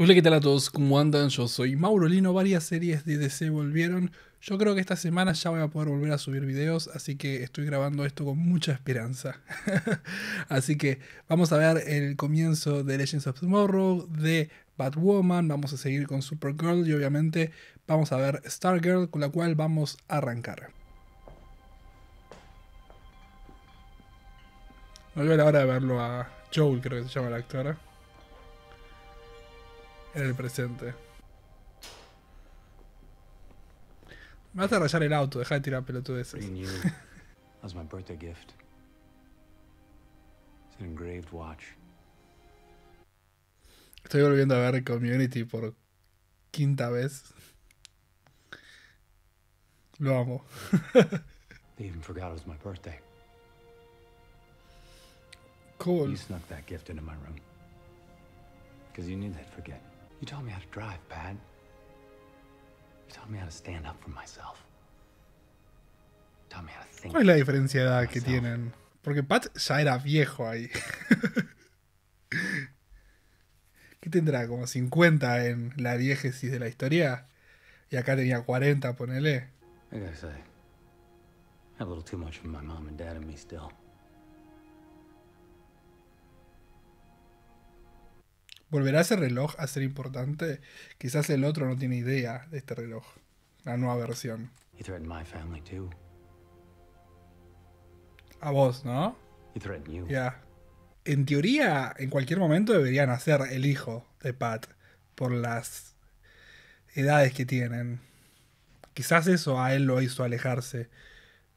Hola, ¿qué tal a todos? ¿Cómo andan? Yo soy Mauro Lino. Varias series de DC volvieron. Yo creo que esta semana ya voy a poder volver a subir videos, así que estoy grabando esto con mucha esperanza. así que vamos a ver el comienzo de Legends of Tomorrow, de Batwoman, vamos a seguir con Supergirl y obviamente vamos a ver Stargirl, con la cual vamos a arrancar. No a la hora de verlo a Joel, creo que se llama la actora en el presente. Me vas a rayar el auto, deja de tirar pelotudeces. As my birthday gift. It's an engraved watch. Estoy volviendo a ver Community por quinta vez. Lo amo. They even forgot it was my birthday. Cool. You snuck that gift into my room. Because you knew they'd forget. You taught me how to drive, Pat. You taught me how to stand up for myself. You taught me how to think. ¿Cuál es la diferencia de edad que tienen? Porque Pat ya era viejo ahí. ¿Qué tendrá? ¿Como 50 en la diégesis de la historia? Y acá tenía 40, ponele. I gotta say, I have a little too much of my mom and dad in me still. ¿Volverá ese reloj a ser importante? Quizás el otro no tiene idea de este reloj. La nueva versión. You threatened my family too. A vos, ¿no? Ya. En teoría, en cualquier momento debería nacer el hijo de Pat. Por las edades que tienen. Quizás eso a él lo hizo alejarse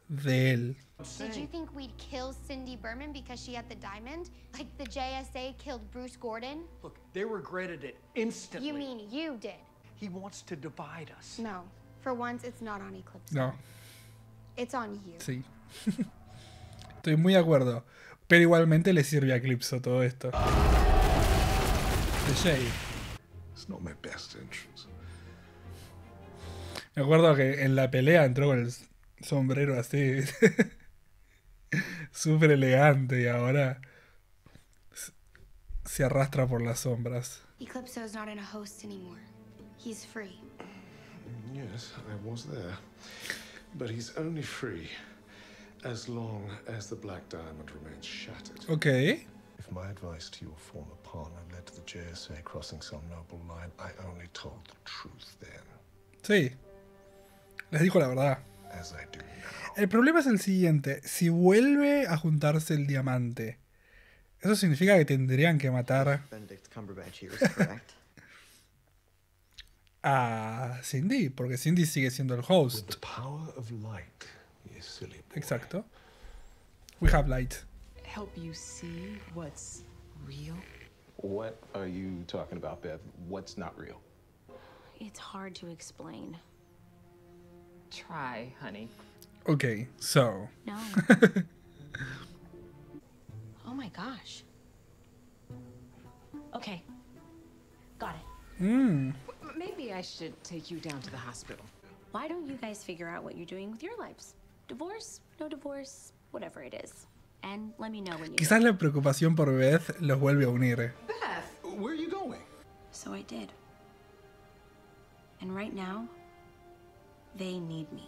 de él. Did you think we'd kill Cindy Berman because she had the diamond? Like the JSA killed Bruce Gordon? Look, they regretted it instantly. You mean you did? he wants to divide us? No. For once, it's not on Eclipse. No, It's on you. sí. Estoy muy de acuerdo. Pero igualmente le sirve a Eclipso todo esto. De Jay. It's not my best entrance. Me acuerdo que en la pelea entró con el sombrero así. Súper elegante y ahora se arrastra por las sombras. Eclipso's not in a host anymore. He's free. Yes, I was there. But he's only free as long as the Black Diamond remains shattered. Ok. If my advice to your former partner led to the JSA crossing some noble line, I only told the truth then, Sí. Les digo la verdad. As I do now. El problema es el siguiente. Si vuelve a juntarse el diamante, eso significa que tendrían que matar Benedict Cumberbatch here is correct. a Cindy, porque Cindy sigue siendo el host. the power of light, you silly boy. Exacto. We have light. help you see what's real? What are you talking about, Bev? What's not real? It's hard to explain. Try, honey. Ok, so. No. oh my gosh. Okay. Got it. Mm, Maybe I should take you down to the hospital. Why don't you guys figure out what you're doing with your lives? Divorce, no divorce, whatever it is. And let me know when you. quizás la preocupación por Beth los vuelve a unir. Beth, where are you going? So I did. And right now, they need me.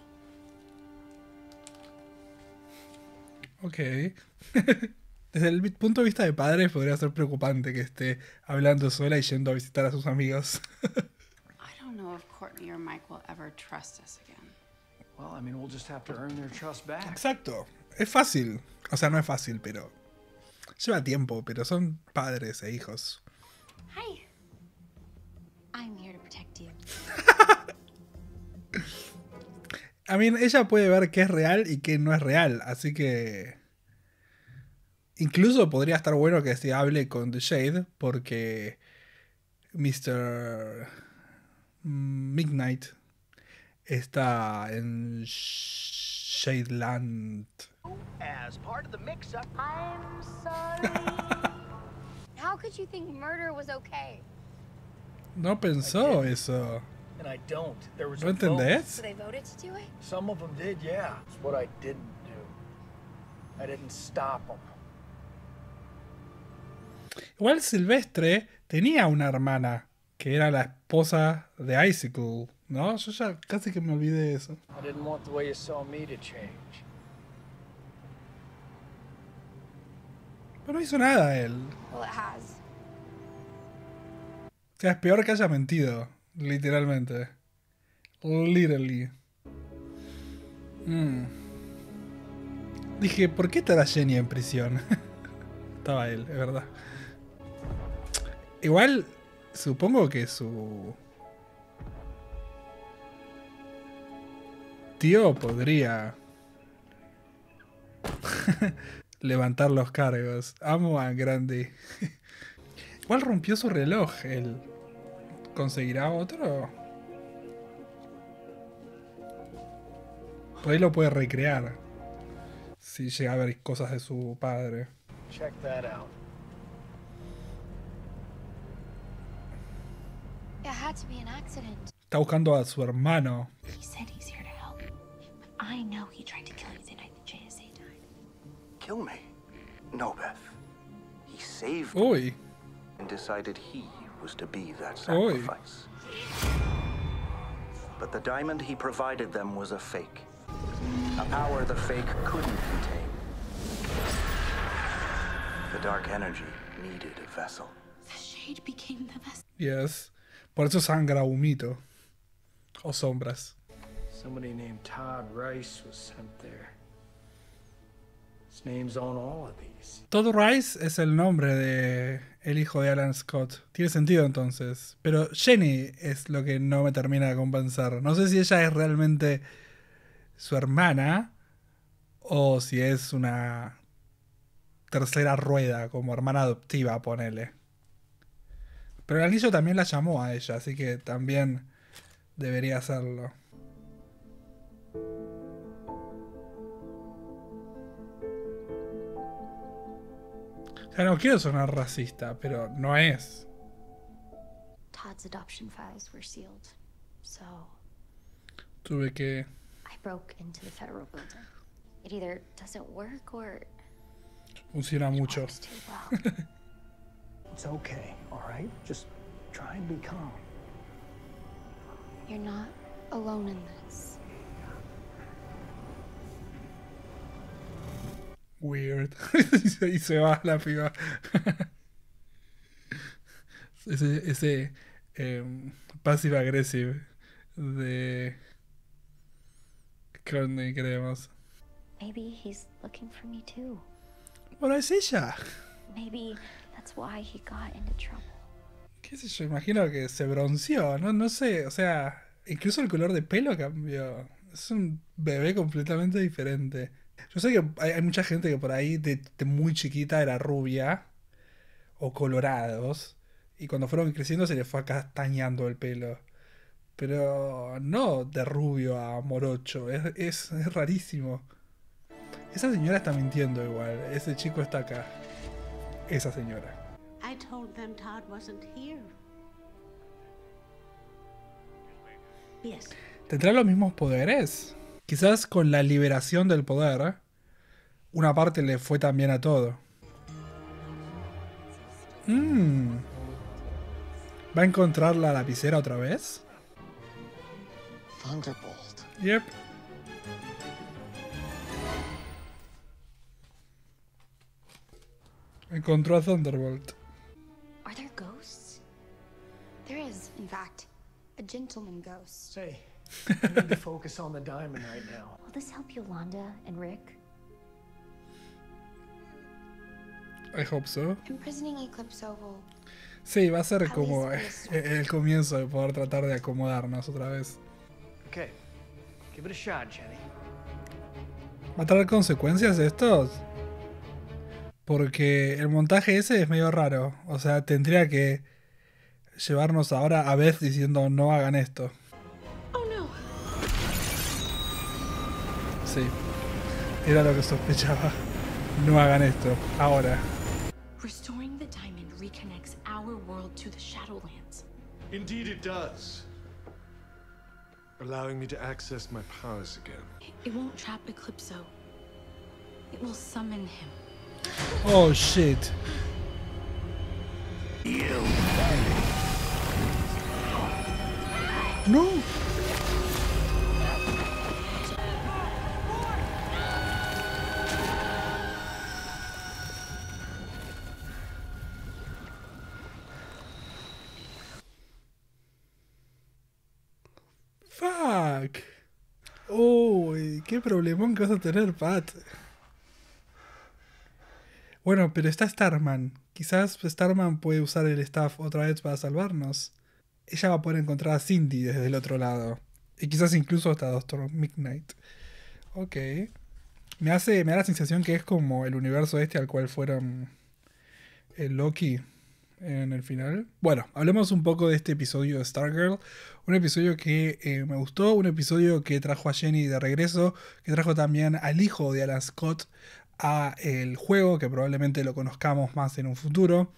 Ok. Desde el punto de vista de padres podría ser preocupante que esté hablando sola y yendo a visitar a sus amigos. I don't know if Courtney or Mike will ever trust us again. Well, I mean, we'll just have to earn their trust back. Exacto. Es fácil. O sea, no es fácil, pero... Lleva tiempo, pero son padres e hijos. Hi. I'm here to protect you. I mean, ella puede ver qué es real y qué no es real, así que... Incluso podría estar bueno que se hable con The Shade, porque Mr. Midnight está en Shadeland. As part of the mix-up, I'm sorry. How could you think murder was okay? No pensó eso. And I don't. There was ¿No a vote. entendés? So they voted to do it? Some of them did, yeah. It's what I didn't do. I didn't stop them. Igual Silvestre tenía una hermana que era la esposa de Icicle, ¿no? Yo ya casi que me olvidé de eso. I didn't want the way you saw me to change. Pero no hizo nada él. Well, it has. O sea, es peor que haya mentido, literalmente. Literally. Mm. Dije, ¿por qué estará Jenny en prisión? Estaba él, es verdad. Igual, supongo que su tío podría levantar los cargos. Amo a Grande. Igual rompió su reloj. Él conseguirá otro. Por ahí lo puede recrear. Si llega a ver cosas de su padre. Check that out. It had to be an accident. Está buscando a su hermano. He said he's here to help. I know he tried to kill you the night the JSA died. Kill me? No, Beth. He saved Uy. me and decided he was to be that Oy. sacrifice. But the diamond he provided them was a fake. A power the fake couldn't contain. The dark energy needed a vessel. The shade became the vessel. Yes. Por eso sangra humito. O sombras. Somebody named Todd Rice was sent there. His name's on all of these. Todd Rice es el nombre de el hijo de Alan Scott. Tiene sentido entonces. Pero Jenny es lo que no me termina de compensar. No sé si ella es realmente su hermana o si es una tercera rueda como hermana adoptiva, ponele. Pero el anillo también la llamó a ella, así que también debería hacerlo. O sea, no quiero sonar racista, pero no es. Todd's adoption files were sealed. So Tuve que... I broke into the federal building. It either doesn't work or Funciona mucho. well. It's okay, all right? Just try and be calm. You're not alone in this. Weird. y, se, y se va la piba. ese ese em, passive aggressive de Courtney, creemos. Maybe he's looking for me too. Bueno, es ella. Maybe that's why he got into trouble. ¿Qué sé yo? Imagino que se bronceó, ¿no? No sé, o sea, incluso el color de pelo cambió. Es un bebé completamente diferente. Yo sé que hay, hay mucha gente que por ahí de, de muy chiquita era rubia o colorados y cuando fueron creciendo se les fue castañando el pelo. Pero no de rubio a morocho, es, es, es rarísimo. Esa señora está mintiendo igual, ese chico está acá. Esa señora. I told them Todd wasn't here. Yes. ¿Tendrá los mismos poderes? Quizás con la liberación del poder, una parte le fue también a todo. Mm. ¿Va a encontrar la lapicera otra vez? Thunderbolt. Yep. Encontró a Thunderbolt. Are there ghosts? There is, in fact, a gentleman ghost. Say, I need to focus on the diamond right now. Will this help Yolanda and Rick? I hope so. Imprisoning Eclipse Oval. Sí, va a ser como el comienzo de poder tratar de acomodarnos otra vez. Okay, give it a shot, Jenny. ¿Va a traer consecuencias estos? Porque el montaje ese es medio raro. O sea, tendría que llevarnos ahora a Beth diciendo no hagan esto. Sí. Era lo que sospechaba. No hagan esto. Ahora. Restoring the diamond reconnects our world to the Shadowlands. Indeed, it does. Allowing me to access my powers again. It won't trap Eclipso. It will summon him. Oh shit. You. No. Problemón que vas a tener, Pat. Bueno, pero está Starman. Quizás Starman puede usar el staff otra vez para salvarnos. Ella va a poder encontrar a Cindy desde el otro lado. Y quizás incluso hasta Doctor Midnight. Ok. Me hace. Me da la sensación que es como el universo este al cual fueron el Loki en el final. Bueno, hablemos un poco de este episodio de Stargirl. Un episodio que eh, me gustó, un episodio que trajo a Jenny de regreso, que trajo también al hijo de Alan Scott a el juego, que probablemente lo conozcamos más en un futuro.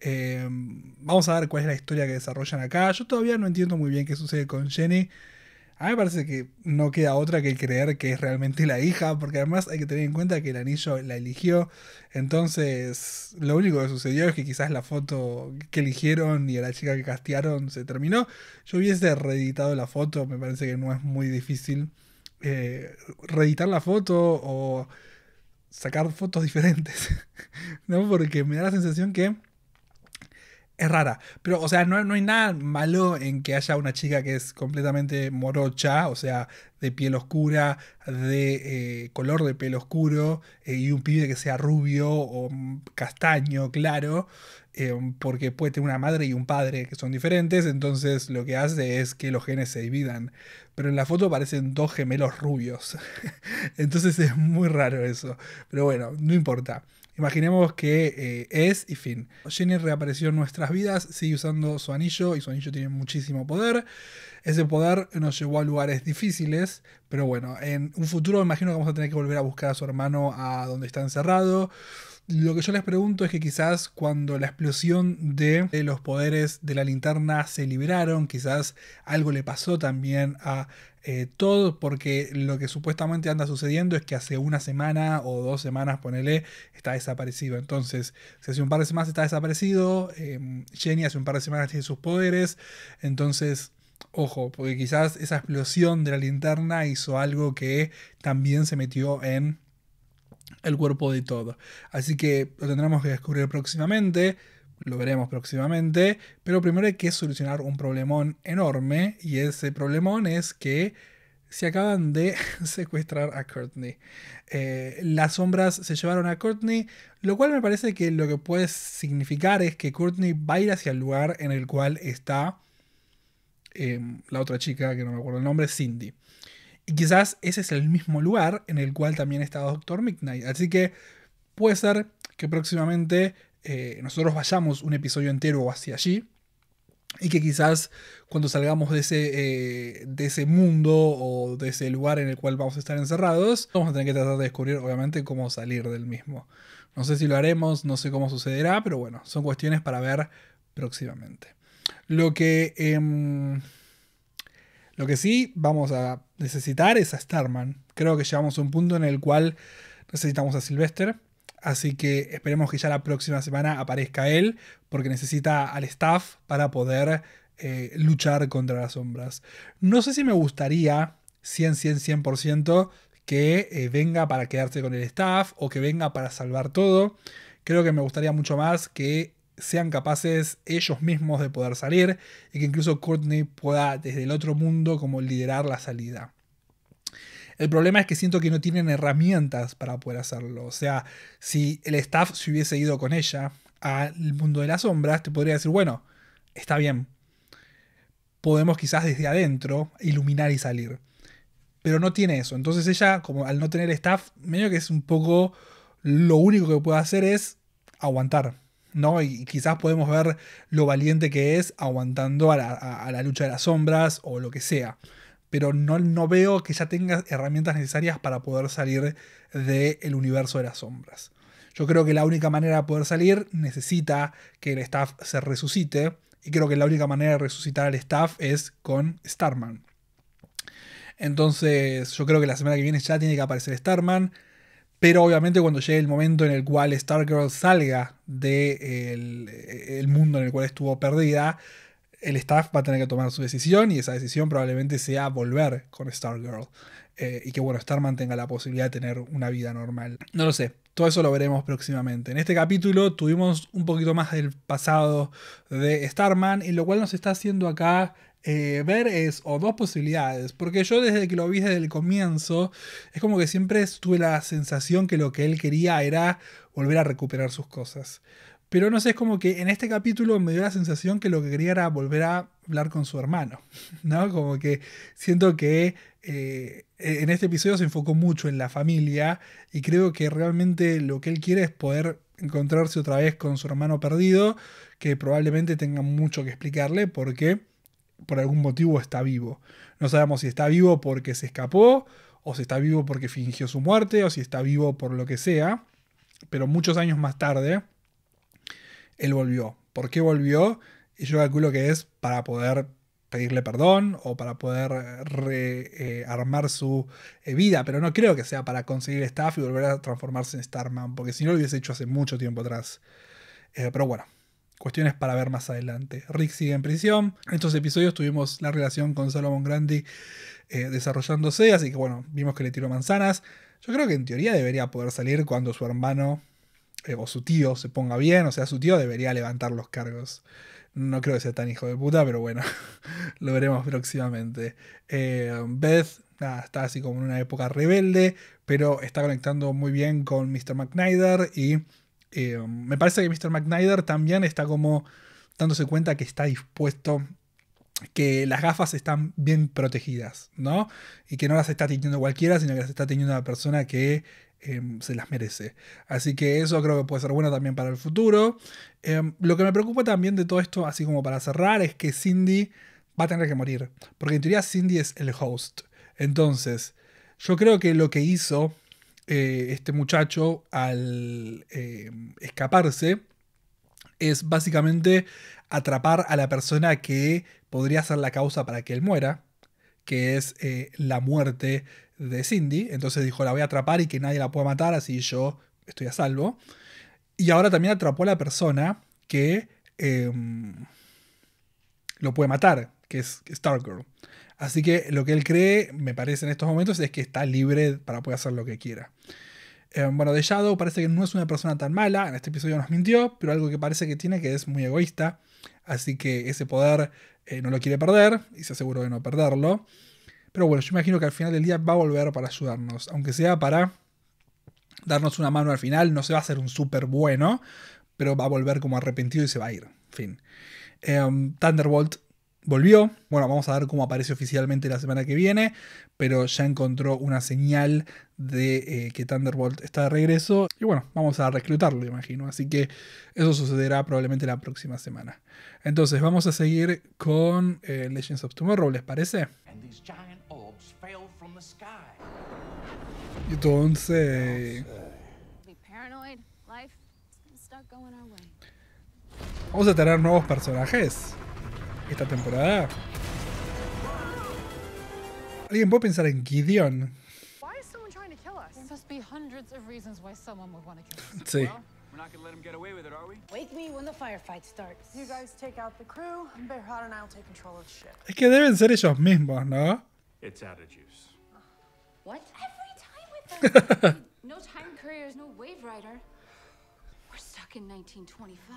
Eh, vamos a ver cuál es la historia que desarrollan acá. Yo todavía no entiendo muy bien qué sucede con Jenny. A mí me parece que no queda otra que creer que es realmente la hija, porque además hay que tener en cuenta que el anillo la eligió. Entonces, lo único que sucedió es que quizás la foto que eligieron y a la chica que castearon se terminó. Yo hubiese reeditado la foto, me parece que no es muy difícil. Eh, reeditar la foto o sacar fotos diferentes, ¿no? Porque me da la sensación que es rara. Pero, o sea, no, no, hay nada malo en que haya una chica que es completamente morocha, o sea, de piel oscura, de eh, color de pelo oscuro, eh, y un pibe que sea rubio o castaño, claro, eh, porque puede tener una madre y un padre que son diferentes, entonces lo que hace es que los genes se dividan. Pero en la foto parecen dos gemelos rubios. entonces es muy raro eso. Pero bueno, no importa. Imaginemos que eh, es y fin. Jenny reapareció en nuestras vidas, sigue usando su anillo y su anillo tiene muchísimo poder. Ese poder nos llevó a lugares difíciles, pero bueno, en un futuro imagino que vamos a tener que volver a buscar a su hermano a donde está encerrado. Lo que yo les pregunto es que quizás cuando la explosión de los poderes de la linterna se liberaron, quizás algo le pasó también a eh, todo, porque lo que supuestamente anda sucediendo es que hace una semana o dos semanas, ponele, está desaparecido. Entonces, si hace un par de semanas está desaparecido, eh, Jenny hace un par de semanas tiene sus poderes, entonces... Ojo, porque quizás esa explosión de la linterna hizo algo que también se metió en el cuerpo de todo. Así que lo tendremos que descubrir próximamente, lo veremos próximamente, pero primero hay que solucionar un problemón enorme y ese problemón es que se acaban de secuestrar a Courtney. Eh, las sombras se llevaron a Courtney, lo cual me parece que lo que puede significar es que Courtney va a ir hacia el lugar en el cual está eh, la otra chica, que no me acuerdo el nombre, Cindy. Y quizás ese es el mismo lugar en el cual también está Doctor Midnight. Así que puede ser que próximamente eh, nosotros vayamos un episodio entero hacia allí. Y que quizás cuando salgamos de ese, eh, de ese mundo o de ese lugar en el cual vamos a estar encerrados, vamos a tener que tratar de descubrir obviamente cómo salir del mismo. No sé si lo haremos, no sé cómo sucederá, pero bueno, son cuestiones para ver próximamente. Lo que... Em, lo que sí vamos a necesitar es a Starman. Creo que llegamos a un punto en el cual necesitamos a Sylvester. Así que esperemos que ya la próxima semana aparezca él, porque necesita al staff para poder eh, luchar contra las sombras. No sé si me gustaría 100, 100, 100% que eh, venga para quedarse con el staff o que venga para salvar todo. Creo que me gustaría mucho más que sean capaces ellos mismos de poder salir y que incluso Courtney pueda desde el otro mundo como liderar la salida. El problema es que siento que no tienen herramientas para poder hacerlo. O sea, si el staff se hubiese ido con ella al mundo de las sombras, te podría decir, bueno, está bien. Podemos quizás desde adentro iluminar y salir. Pero no tiene eso. Entonces ella, como al no tener staff, medio que es un poco... Lo único que puede hacer es aguantar. ¿No? Y quizás podemos ver lo valiente que es aguantando a la, lucha de las sombras o lo que sea. Pero no, no, veo que ya tenga herramientas necesarias para poder salir del universo de las sombras. Yo creo que la única manera de poder salir necesita que el staff se resucite. Y creo que la única manera de resucitar al staff es con Starman. Entonces yo creo que la semana que viene ya tiene que aparecer Starman. Pero obviamente cuando llegue el momento en el cual Stargirl salga del de el mundo en el cual estuvo perdida, el staff va a tener que tomar su decisión y esa decisión probablemente sea volver con Stargirl. Eh, y que bueno, Starman tenga la posibilidad de tener una vida normal. No lo sé, todo eso lo veremos próximamente. En este capítulo tuvimos un poquito más del pasado de Starman, y lo cual nos está haciendo acá eh, ver es o dos posibilidades. Porque yo desde que lo vi desde el comienzo, es como que siempre tuve la sensación que lo que él quería era volver a recuperar sus cosas. Pero no sé, es como que en este capítulo me dio la sensación que lo que quería era volver a hablar con su hermano. ¿No? Como que siento que eh, en este episodio se enfocó mucho en la familia y creo que realmente lo que él quiere es poder encontrarse otra vez con su hermano perdido, que probablemente tenga mucho que explicarle porque por algún motivo está vivo. No sabemos si está vivo porque se escapó, o si está vivo porque fingió su muerte, o si está vivo por lo que sea. Pero muchos años más tarde, él volvió. ¿Por qué volvió? Y yo calculo que es para poder pedirle perdón o para poder rearmar su eh, vida, pero no creo que sea para conseguir staff y volver a transformarse en Starman, porque si no lo hubiese hecho hace mucho tiempo atrás. Eh, pero bueno, cuestiones para ver más adelante. Rick sigue en prisión. En estos episodios tuvimos la relación con Solomon Grandi eh, desarrollándose, así que bueno, vimos que le tiró manzanas. Yo creo que en teoría debería poder salir cuando su hermano eh, o su tío se ponga bien, o sea, su tío debería levantar los cargos. No creo que sea tan hijo de puta, pero bueno, lo veremos próximamente. Eh, Beth está así como en una época rebelde, pero está conectando muy bien con Mr. McNider y eh, me parece que Mr. McNider también está como dándose cuenta que está dispuesto que las gafas están bien protegidas, ¿no? Y que no las está teniendo cualquiera, sino que las está teniendo una persona que Em, se las merece. Así que eso creo que puede ser bueno también para el futuro. Em, lo que me preocupa también de todo esto, así como para cerrar, es que Cindy va a tener que morir. Porque en teoría Cindy es el host. Entonces, yo creo que lo que hizo eh, este muchacho al em, escaparse es básicamente atrapar a la persona que podría ser la causa para que él muera, que es eh, la muerte de Cindy. Entonces dijo, la voy a atrapar y que nadie la pueda matar, así yo estoy a salvo. Y ahora también atrapó a la persona que em, lo puede matar, que es Stargirl. Así que lo que él cree, me parece en estos momentos, es que está libre para poder hacer lo que quiera. Em, bueno, de Shadow parece que no es una persona tan mala, en este episodio nos mintió, pero algo que parece que tiene que es muy egoísta, así que ese poder eh, no lo quiere perder y se aseguró de no perderlo. Pero bueno, yo imagino que al final del día va a volver para ayudarnos, aunque sea para darnos una mano al final, no se va a hacer un súper bueno, pero va a volver como arrepentido y se va a ir. Fin. Em, Thunderbolt volvió. Bueno, vamos a ver cómo aparece oficialmente la semana que viene, pero ya encontró una señal de eh, que Thunderbolt está de regreso. Y bueno, vamos a reclutarlo, imagino. Así que eso sucederá probablemente la próxima semana. Entonces, vamos a seguir con eh, Legends of Tomorrow, ¿les parece? Entonces... Vamos a tener nuevos personajes esta temporada. ¿Alguien puede pensar en Gideon? Sí. We're not gonna let him get away with it, are we? Wake me when the firefight starts. You guys take out the crew, and Bearhot and I'll take control of the ship. Es que deben ser ellos mismos, ¿no? It's out of juice. What? Every time with them. no time couriers, no wave rider. We're stuck in 1925.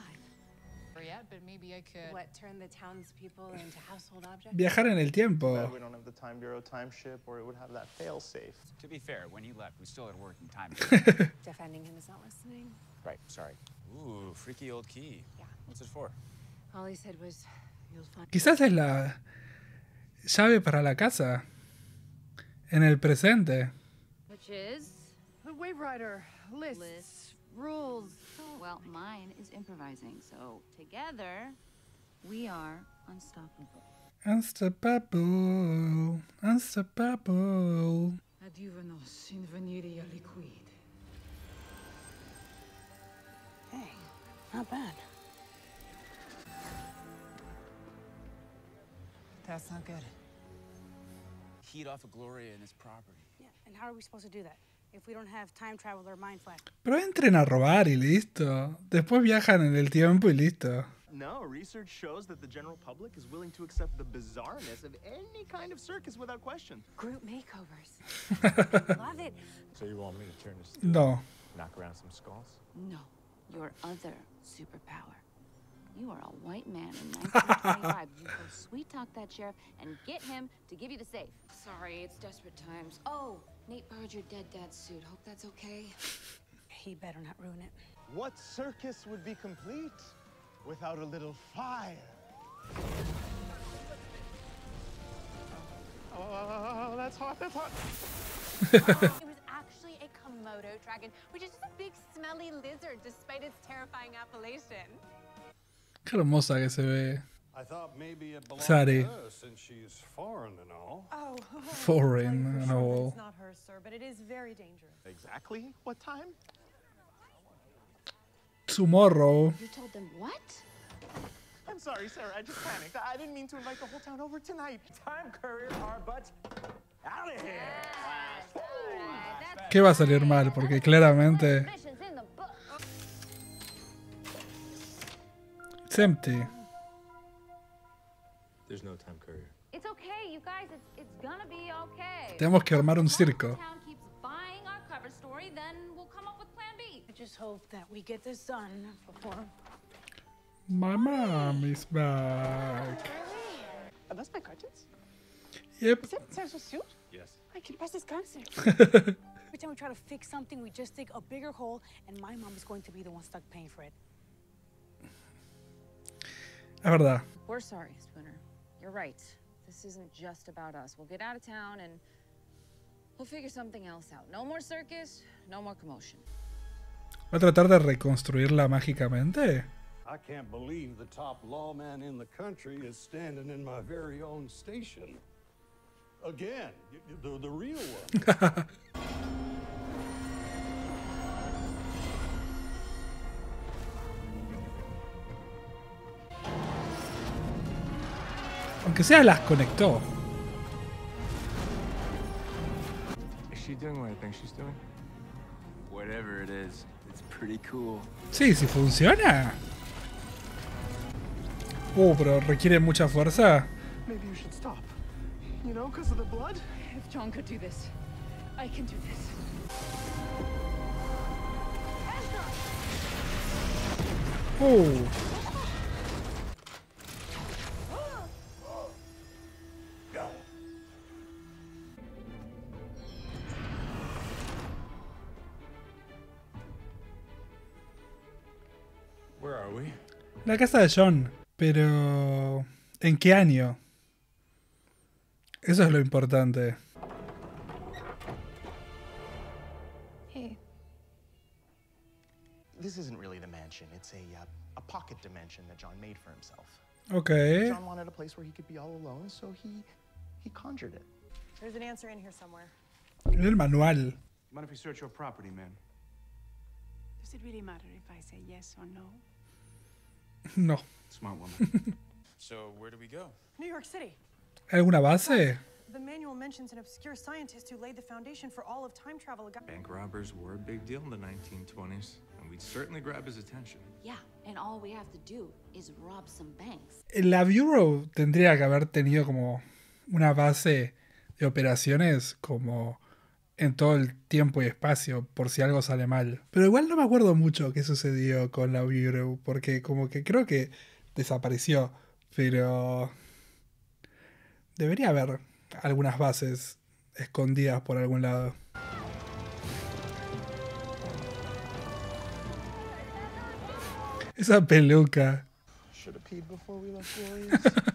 Viajar en el tiempo. We don't have the Time Bureau time ship, or it would have that fail safe. To be fair, when he left, we still had working time. Defending him is not listening. Right, sorry. Ooh, freaky old key. Yeah. What's it for? All he said was, you'll find. Quizás es la llave para la casa en el presente. Which is the Wave Rider lists, Lists. rules. Well, mine is improvising. So together, we are unstoppable. Unstoppable, unstoppable. Adiuvenos inveniria liquid. Hey, not bad. That's not good. Heat off of Gloria and his property. Yeah, and how are we supposed to do that if we don't have time travel or mind flash? Pero entren a robar y listo. Después viajan en el tiempo y listo. No, research shows that the general public is willing to accept the bizarreness of any kind of circus without question. Group makeovers. Love it. So you want me to turn this? No. Knock around some skulls? No, your other superpower. You are a white man in 1925. you go sweet talk that sheriff and get him to give you the safe. Sorry, it's desperate times. Oh, Nate borrowed your dead dad's suit. Hope that's okay. He better not ruin it. What circus would be complete without a little fire? Oh, oh, oh, oh that's hot, that's hot. it was actually a Komodo dragon, which is just a big smelly lizard despite its terrifying appellation. Qué hermosa que se ve. I thought maybe it belonged Sari. to her since she's foreign and all. Oh, Foreign and It's all. not hers, sir, but it is very dangerous. Exactly what time? Tomorrow. You told them what? I'm sorry, Sarah. I just panicked. I didn't mean to invite the whole town over tonight. Time courier, our butts out of here. ¿Qué va a salir mal? Porque claramente. It's empty. There's no time courier. It's okay, you guys. It's, it's gonna be okay. Tenemos que armar un circo. Town keeps buying our cover story, we'll come up with Plan B. I just hope that we get this done before. My mom is back. Are those my cartons? Yep. Is that Sarah's suit? Yes. I can pass this concept. Every time we try to fix something, we just dig a bigger hole, and my mom is going to be the one stuck paying for it. Es verdad. We're sorry, Spooner. You're right. This isn't just about us. We'll get out of town and we'll figure something else out. No more circus, no more commotion. ¿Va a tratar de reconstruirla mágicamente? I can't believe the top lawman in the country is standing in my very own station. Again, y- y- the, the real one. Aunque sea las conectó. Is she doing what I think she's doing? Whatever it is, it's pretty cool. Sí, si funciona. Uh, pero requiere mucha fuerza. Maybe La casa de John. Pero... ¿En qué año? Eso es lo importante. Hey. This isn't really the mansion. It's a, uh, a pocket dimension that John made for himself. Ok. John wanted a place where he could be all alone, so he he conjured it. There's an answer in here somewhere. En el manual. Mind if we search your property, man? Does it really matter if I say yes or no? No. Smart woman. so where do we go? New York City. ¿Alguna base? The manual mentions an obscure scientist who laid the foundation for all of time travel. Bank robbers were a big deal in the 1920s, and we'd certainly grab his attention. Yeah, and all we have to do is rob some banks. La Bureau tendría que haber tenido como una base de operaciones como en todo el tiempo y espacio por si algo sale mal. Pero igual no me acuerdo mucho qué sucedió con la Bureau porque como que creo que desapareció. Pero debería haber algunas bases escondidas por algún lado. Esa peluca.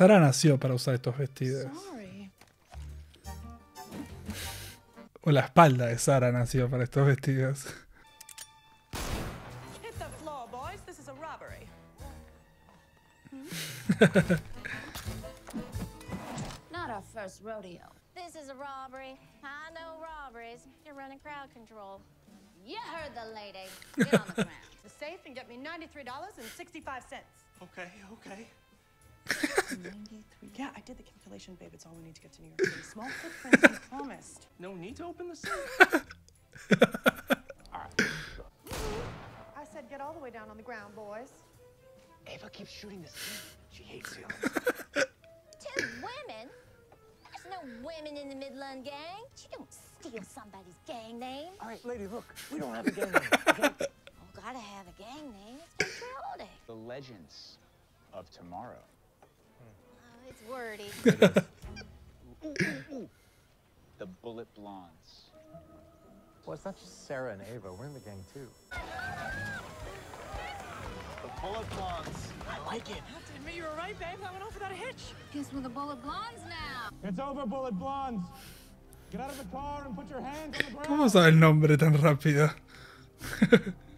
Sara nació para usar estos vestidos. Sorry. O la espalda de Sara nació para estos vestidos. Not our first rodeo. This is a robbery. I know robberies. You're running crowd control. You heard the lady. Get on the ground. The safe and get me $93.65. okay, okay. Yeah, I did the calculation, babe. It's all we need to get to New York City. Small footprint, you promised. No need to open the safe. All right. I said get all the way down on the ground, boys. Ava keeps shooting the scene. She hates you. Two women? There's no women in the Midland gang. You don't steal somebody's gang name. All right, lady, look. We don't have a gang name, okay? Oh, gotta have a gang name. It's patriotic. The legends of tomorrow. It's wordy. Ooh, ooh, ooh. The Bullet Blondes. Well, it's not just Sarah and Ava. We're in the gang, too. The Bullet Blondes. I like it. Didn't admit you were right, babe. That went off without a hitch. Guess we're the bullet blondes now. It's over, Bullet Blondes. Get out of the car and put your hands on the ground. ¿Cómo sabe el nombre tan rápido?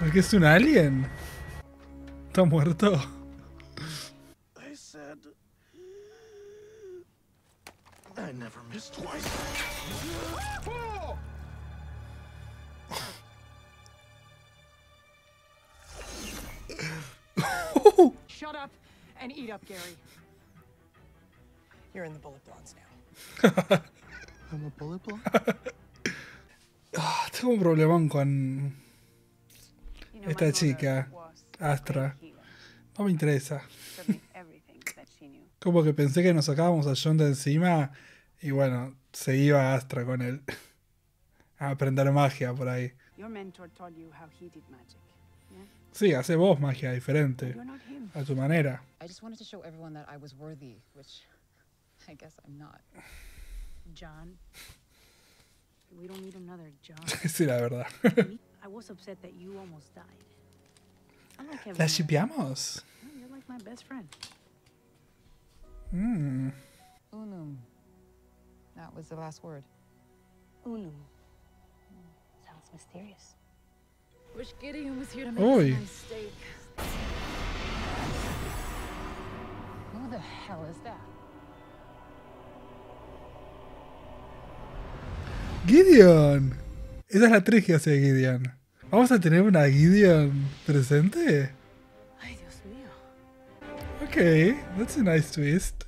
¿Por qué es un alien? ¿Está muerto? They said. I never miss twice. Shut up and eat up, Gary. You're in the bullet blondes now. I'm a bullet blonde? Ah, tengo un problemón con esta chica, Astra. No me interesa. Como que pensé que nos sacábamos a John de encima y bueno, se iba Astra con él. A aprender magia por ahí. Your mentor taught you how he did magic. Yeah? Sí, hace vos magia diferente. A tu manera. I just wanted to show everyone that I was worthy, which I guess I'm not. John. We don't need another John. sí, la verdad. I was upset that you almost died. I'm like ¿La everyone. shipeamos? You're like my best friend. Mm. Unum. That was the last word. Unum. Sounds mysterious. Wish Gideon was here to make Uy. some nice steak. Who the hell is that? Gideon. Esa es la que hace Gideon. ¿Vamos a tener una Gideon presente? Ay, Dios mío. Ok, that's a nice twist.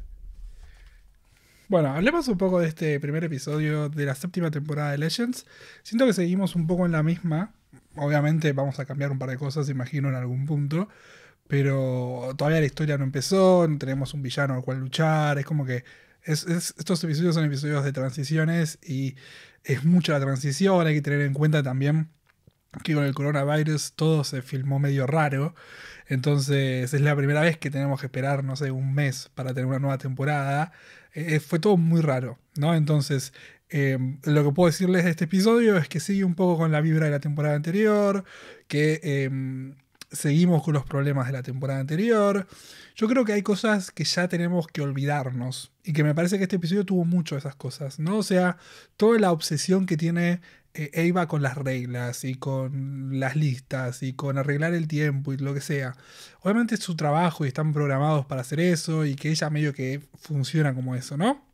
Bueno, hablemos un poco de este primer episodio de la séptima temporada de Legends. Siento que seguimos un poco en la misma. Obviamente vamos a cambiar un par de cosas, imagino, en algún punto. Pero todavía la historia no empezó, no tenemos un villano al cual luchar. Es como que es- es- estos episodios son episodios de transiciones y es mucha la transición. Hay que tener en cuenta también que con el coronavirus todo se filmó medio raro. Entonces es la primera vez que tenemos que esperar, no sé, un mes para tener una nueva temporada. Eh, fue todo muy raro, ¿no? Entonces, eh, lo que puedo decirles de este episodio es que sigue un poco con la vibra de la temporada anterior, que eh, seguimos con los problemas de la temporada anterior. Yo creo que hay cosas que ya tenemos que olvidarnos y que me parece que este episodio tuvo mucho de esas cosas, ¿no? O sea, toda la obsesión que tiene eh, con las reglas y con las listas y con arreglar el tiempo y lo que sea. Obviamente es su trabajo y están programados para hacer eso y que ella medio que funciona como eso, ¿no?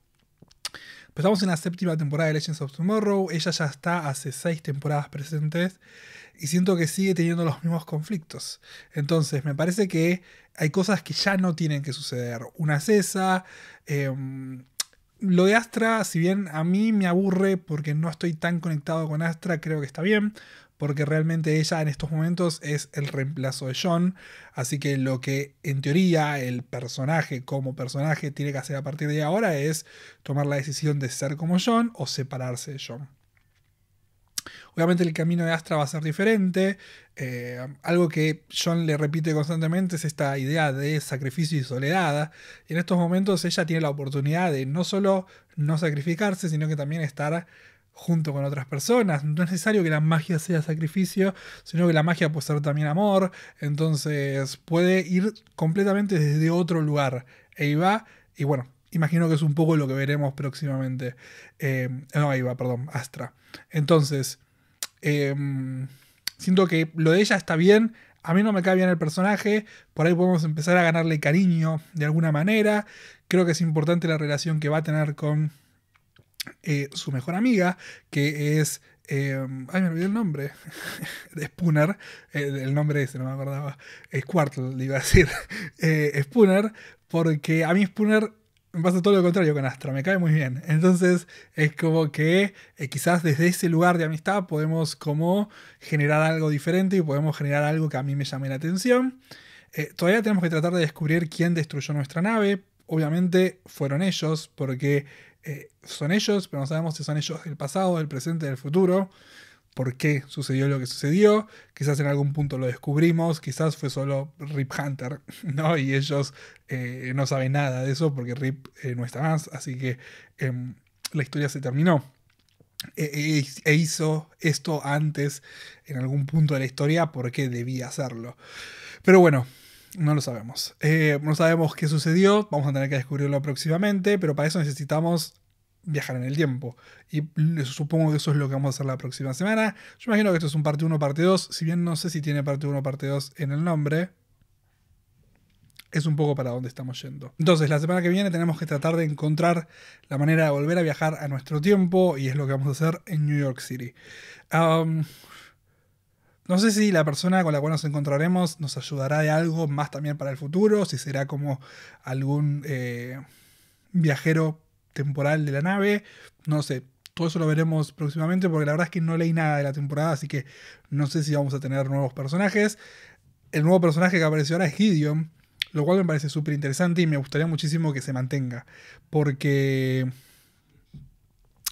Estamos en la séptima temporada de Legends of Tomorrow. Ella ya está hace seis temporadas presentes y siento que sigue teniendo los mismos conflictos. Entonces, me parece que hay cosas que ya no tienen que suceder. Una es esa. em, lo de Astra, si bien a mí me aburre porque no estoy tan conectado con Astra, creo que está bien. Porque realmente ella en estos momentos es el reemplazo de John. Así que lo que en teoría el personaje como personaje tiene que hacer a partir de ahora es tomar la decisión de ser como John o separarse de John. Obviamente el camino de Astra va a ser diferente. eh, algo que John le repite constantemente es esta idea de sacrificio y soledad. Y en estos momentos ella tiene la oportunidad de no solo no sacrificarse, sino que también estar junto con otras personas. No es necesario que la magia sea sacrificio, sino que la magia puede ser también amor. Entonces puede ir completamente desde otro lugar. E va, y bueno, imagino que es un poco lo que veremos próximamente. Eh, no, ahí va, perdón, Astra. Entonces, eh, siento que lo de ella está bien. A mí no me cae bien el personaje. Por ahí podemos empezar a ganarle cariño de alguna manera. Creo que es importante la relación que va a tener con eh, su mejor amiga, que es. eh, ay, me olvidé el nombre. Spooner. eh, el nombre ese, no me acordaba. Squirtle, le iba a decir. Eh, Spooner, porque a mí Spooner Me pasa todo lo contrario con Astra, me cae muy bien. Entonces es como que eh, quizás desde ese lugar de amistad podemos como generar algo diferente y podemos generar algo que a mí me llame la atención. Eh, todavía tenemos que tratar de descubrir quién destruyó nuestra nave. Obviamente fueron ellos, porque eh, son ellos, pero no sabemos si son ellos del pasado, del presente, del futuro por qué sucedió lo que sucedió. Quizás en algún punto lo descubrimos, quizás fue solo Rip Hunter, ¿no? Y ellos eh, no saben nada de eso porque Rip eh, no está más, así que em, la historia se terminó. E, e, e, hizo esto antes en algún punto de la historia porque debía hacerlo. Pero bueno, no lo sabemos. Eh, no sabemos qué sucedió, vamos a tener que descubrirlo próximamente, pero para eso necesitamos viajar en el tiempo. Y supongo que eso es lo que vamos a hacer la próxima semana. Yo imagino que esto es un parte 1, parte 2. Si bien no sé si tiene parte 1, parte 2 en el nombre. Es un poco para dónde estamos yendo. Entonces, la semana que viene tenemos que tratar de encontrar la manera de volver a viajar a nuestro tiempo. Y es lo que vamos a hacer en New York City. no sé si la persona con la cual nos encontraremos nos ayudará de algo más también para el futuro. Si será como algún eh, viajero temporal de la nave. No sé, todo eso lo veremos próximamente porque la verdad es que no leí nada de la temporada, así que no sé si vamos a tener nuevos personajes. El nuevo personaje que apareció ahora es Gideon, lo cual me parece súper interesante y me gustaría muchísimo que se mantenga, porque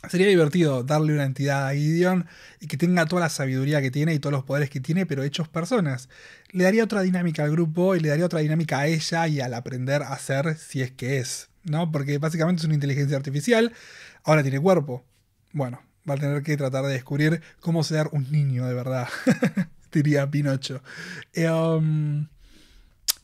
sería divertido darle una entidad a Gideon y que tenga toda la sabiduría que tiene y todos los poderes que tiene, pero hechos personas. Le daría otra dinámica al grupo y le daría otra dinámica a ella y al aprender a ser si es que es. ¿No? Porque básicamente es una inteligencia artificial, ahora tiene cuerpo. Bueno, va a tener que tratar de descubrir cómo ser un niño de verdad, diría Pinocho. Eh, um,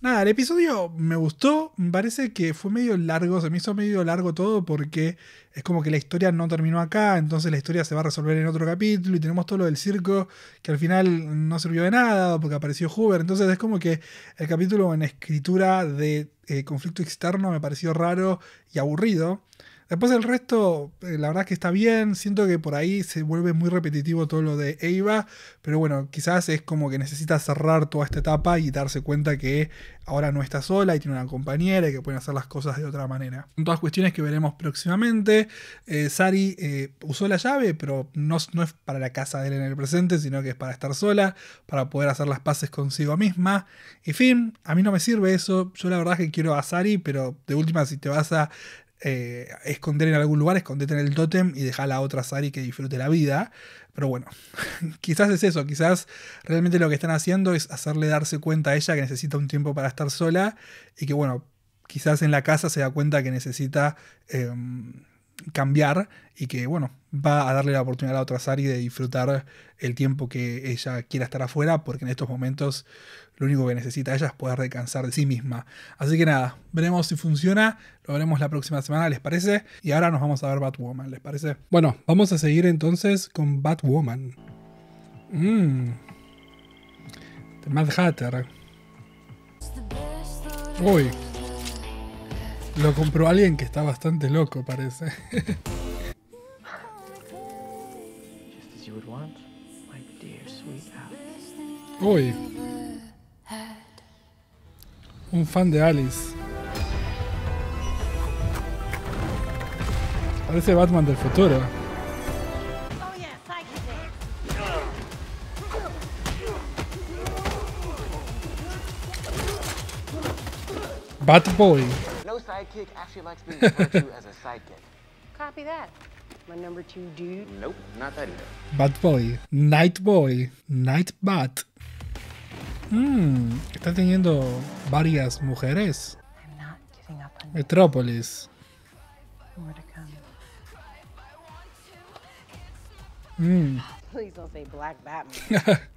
nada, el episodio me gustó, me parece que fue medio largo, se me hizo medio largo todo porque es como que la historia no terminó acá, entonces la historia se va a resolver en otro capítulo y tenemos todo lo del circo que al final no sirvió de nada porque apareció Hoover, entonces es como que el capítulo en escritura de eh, conflicto externo me pareció raro y aburrido. Después el resto, eh, la verdad es que está bien. Siento que por ahí se vuelve muy repetitivo todo lo de Eva. Pero bueno, quizás es como que necesita cerrar toda esta etapa y darse cuenta que ahora no está sola y tiene una compañera y que pueden hacer las cosas de otra manera. Son todas cuestiones que veremos próximamente. Eh, Sari eh, usó la llave, pero no, no es para la casa de él en el presente, sino que es para estar sola, para poder hacer las paces consigo misma. En fin, a mí no me sirve eso. Yo la verdad es que quiero a Sari, pero de última, si te vas a eh, esconder en algún lugar, escondete en el tótem y dejar a la otra Sari que disfrute la vida. Pero bueno, quizás es eso, quizás realmente lo que están haciendo es hacerle darse cuenta a ella que necesita un tiempo para estar sola y que bueno, quizás en la casa se da cuenta que necesita em, cambiar y que bueno, va a darle la oportunidad a la otra Sari de disfrutar el tiempo que ella quiera estar afuera porque en estos momentos lo único que necesita ella es poder descansar de sí misma. Así que nada, veremos si funciona, lo veremos la próxima semana, ¿les parece? Y ahora nos vamos a ver Batwoman, ¿les parece? Bueno, vamos a seguir entonces con Batwoman. Mmm. Mad Hatter. Uy. Lo compró alguien que está bastante loco, parece. Uy. Un fan de Alice. Parece Batman del futuro. Oh, Batboy. No sidekick actually likes being referred to as a sidekick. Copy that. My number two dude. Nope, not that either. Batboy. Nightboy. Nightbat. Mmm, está teniendo varias mujeres. Metrópolis. Mm. Batman.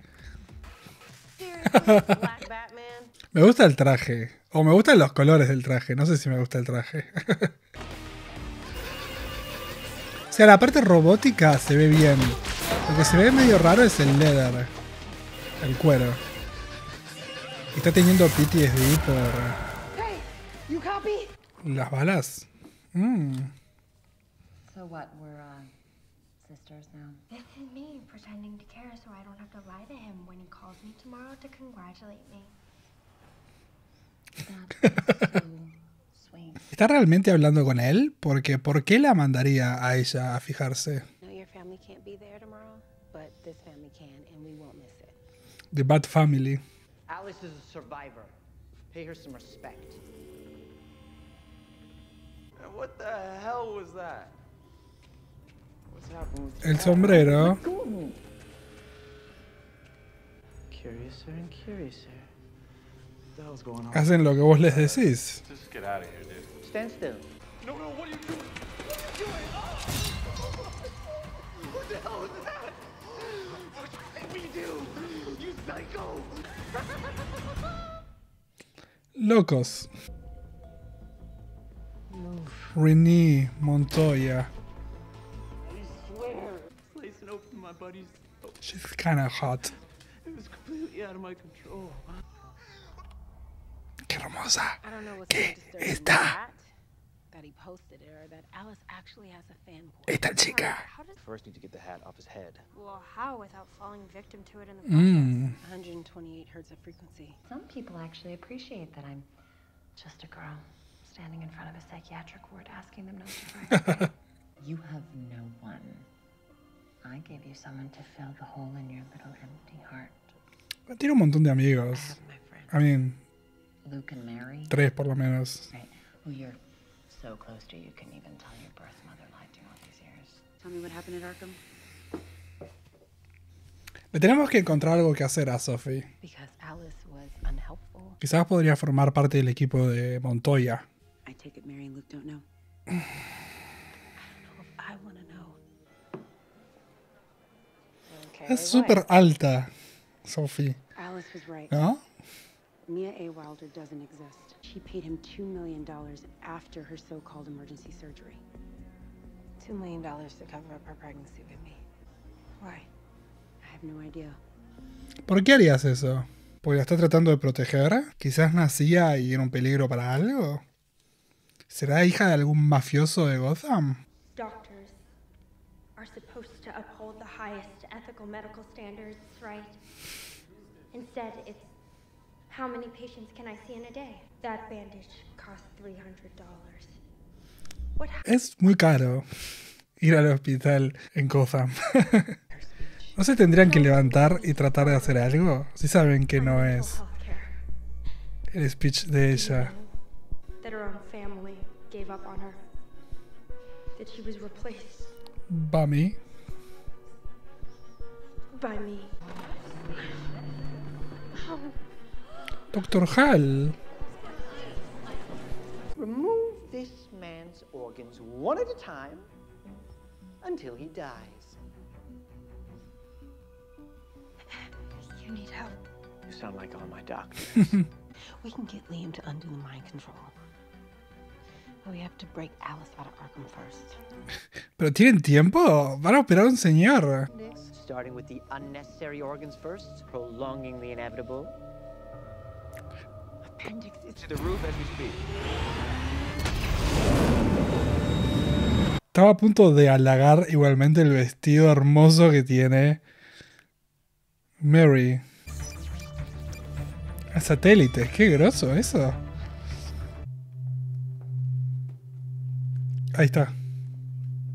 Me gusta el traje. O me gustan los colores del traje. No sé si me gusta el traje. o sea, la parte robótica se ve bien. Lo que se ve medio raro es el leather. El cuero. Está teniendo PTSD por Hey, you copy? las balas. Mm. So what? We're uh, sisters now. This is me pretending to care so I don't have to lie to him when he calls me tomorrow to congratulate me. That's so sweet. ¿Está realmente hablando con él? Porque ¿por qué la mandaría a ella a fijarse? your family can't be there tomorrow, but this family can, and we won't miss it. The Bad Family. Alice is a survivor. Pay her some respect. What the hell was that? What's happening with El sombrero. Curiouser and curiouser. What the hell's going on? Hacen lo que vos les decís. Just get out of here, dude. Stand still. No, no, what are you doing? What are you doing? Oh! What the hell is that? What did we do? You psycho! Locos. Renee Montoya. I swear. Slicing open my buddy's. Oh, She's kinda hot. it was completely out of my control. Qué hermosa. I don't know what's more disturbing está? That, that he posted it or that Alice actually has a fan point. Esta chica. How does First, need to get the hat off his head. Well, how without falling victim to it in the Mm. 128 hertz of frequency. Some people actually appreciate that I'm just a girl standing in front of a psychiatric ward asking them not to cry. you have no one. I gave you someone to fill the hole in your little empty heart. Tiene un montón de amigos. I mean, Luke and Mary, tres por lo menos. right? Who you're so close to you can even tell your birth mother lied to you all these years. Tell me what happened at Arkham. Le tenemos que encontrar algo que hacer a Sophie. Because Alice was unhelpful. Quizás podría formar parte del equipo de Montoya. I take it Mary and Luke don't know. I want to know. Es súper alta, Sophie. Alice was right. ¿No? Mia A. Wilder doesn't exist. She paid him $2 million after her so called emergency surgery. $2 million to cover up her pregnancy with me. Why? I have no idea. ¿Por qué harías eso? ¿Porque la está tratando de proteger? ¿Quizás nacía y era un peligro para algo? ¿Será hija de algún mafioso de Gotham? Doctors are supposed to uphold the highest ethical medical standards, right? Instead, it's how many patients can I see in a day? That bandage cost $300. What Es muy caro ir al hospital en Gotham. ¿No se tendrían que levantar y tratar de hacer algo? Si saben que no es el speech de ella. that her own Doctor Hall. Remove this man's organs one at a time until he dies. You need help. You sound like all my doctors. We can get Liam to undo the mind control. But we have to break Alice out of Arkham first. ¿Pero tienen tiempo? Van a operar a un señor. Starting with the unnecessary organs first, prolonging the inevitable. Estaba a punto de halagar igualmente el vestido hermoso que tiene Mary. A satélite, qué groso eso. Ahí está.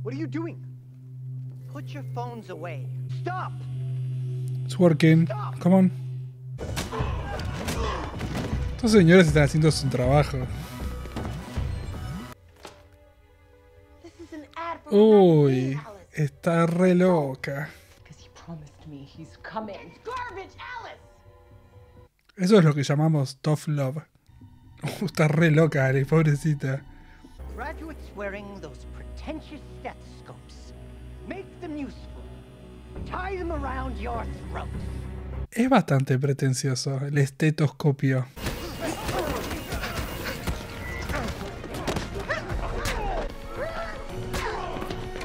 What are you doing? Put your phones away. Stop! It's working. Come on. Estos señores están haciendo su trabajo. Uy, está re loca. Eso es lo que llamamos tough love. Uh, está re loca, Ari, pobrecita. Graduates wearing those pretentious stethoscopes. Make them useful. Tie them around your throat. Es bastante pretencioso el estetoscopio.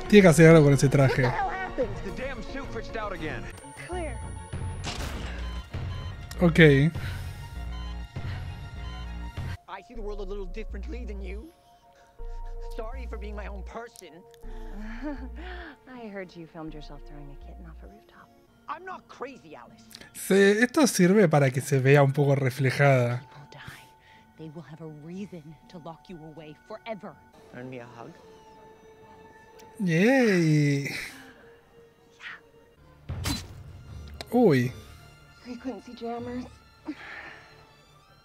Tiene que hacer algo con ese traje. Ok. I see the world a little differently than you. Sorry for being my own person. I heard you filmed yourself throwing a kitten off a rooftop. I'm not crazy, Alice. Se- esto sirve para que se vea un poco reflejada. they will have a reason to lock you away forever. Earn me a hug. Yay. Uy. Frequency jammers.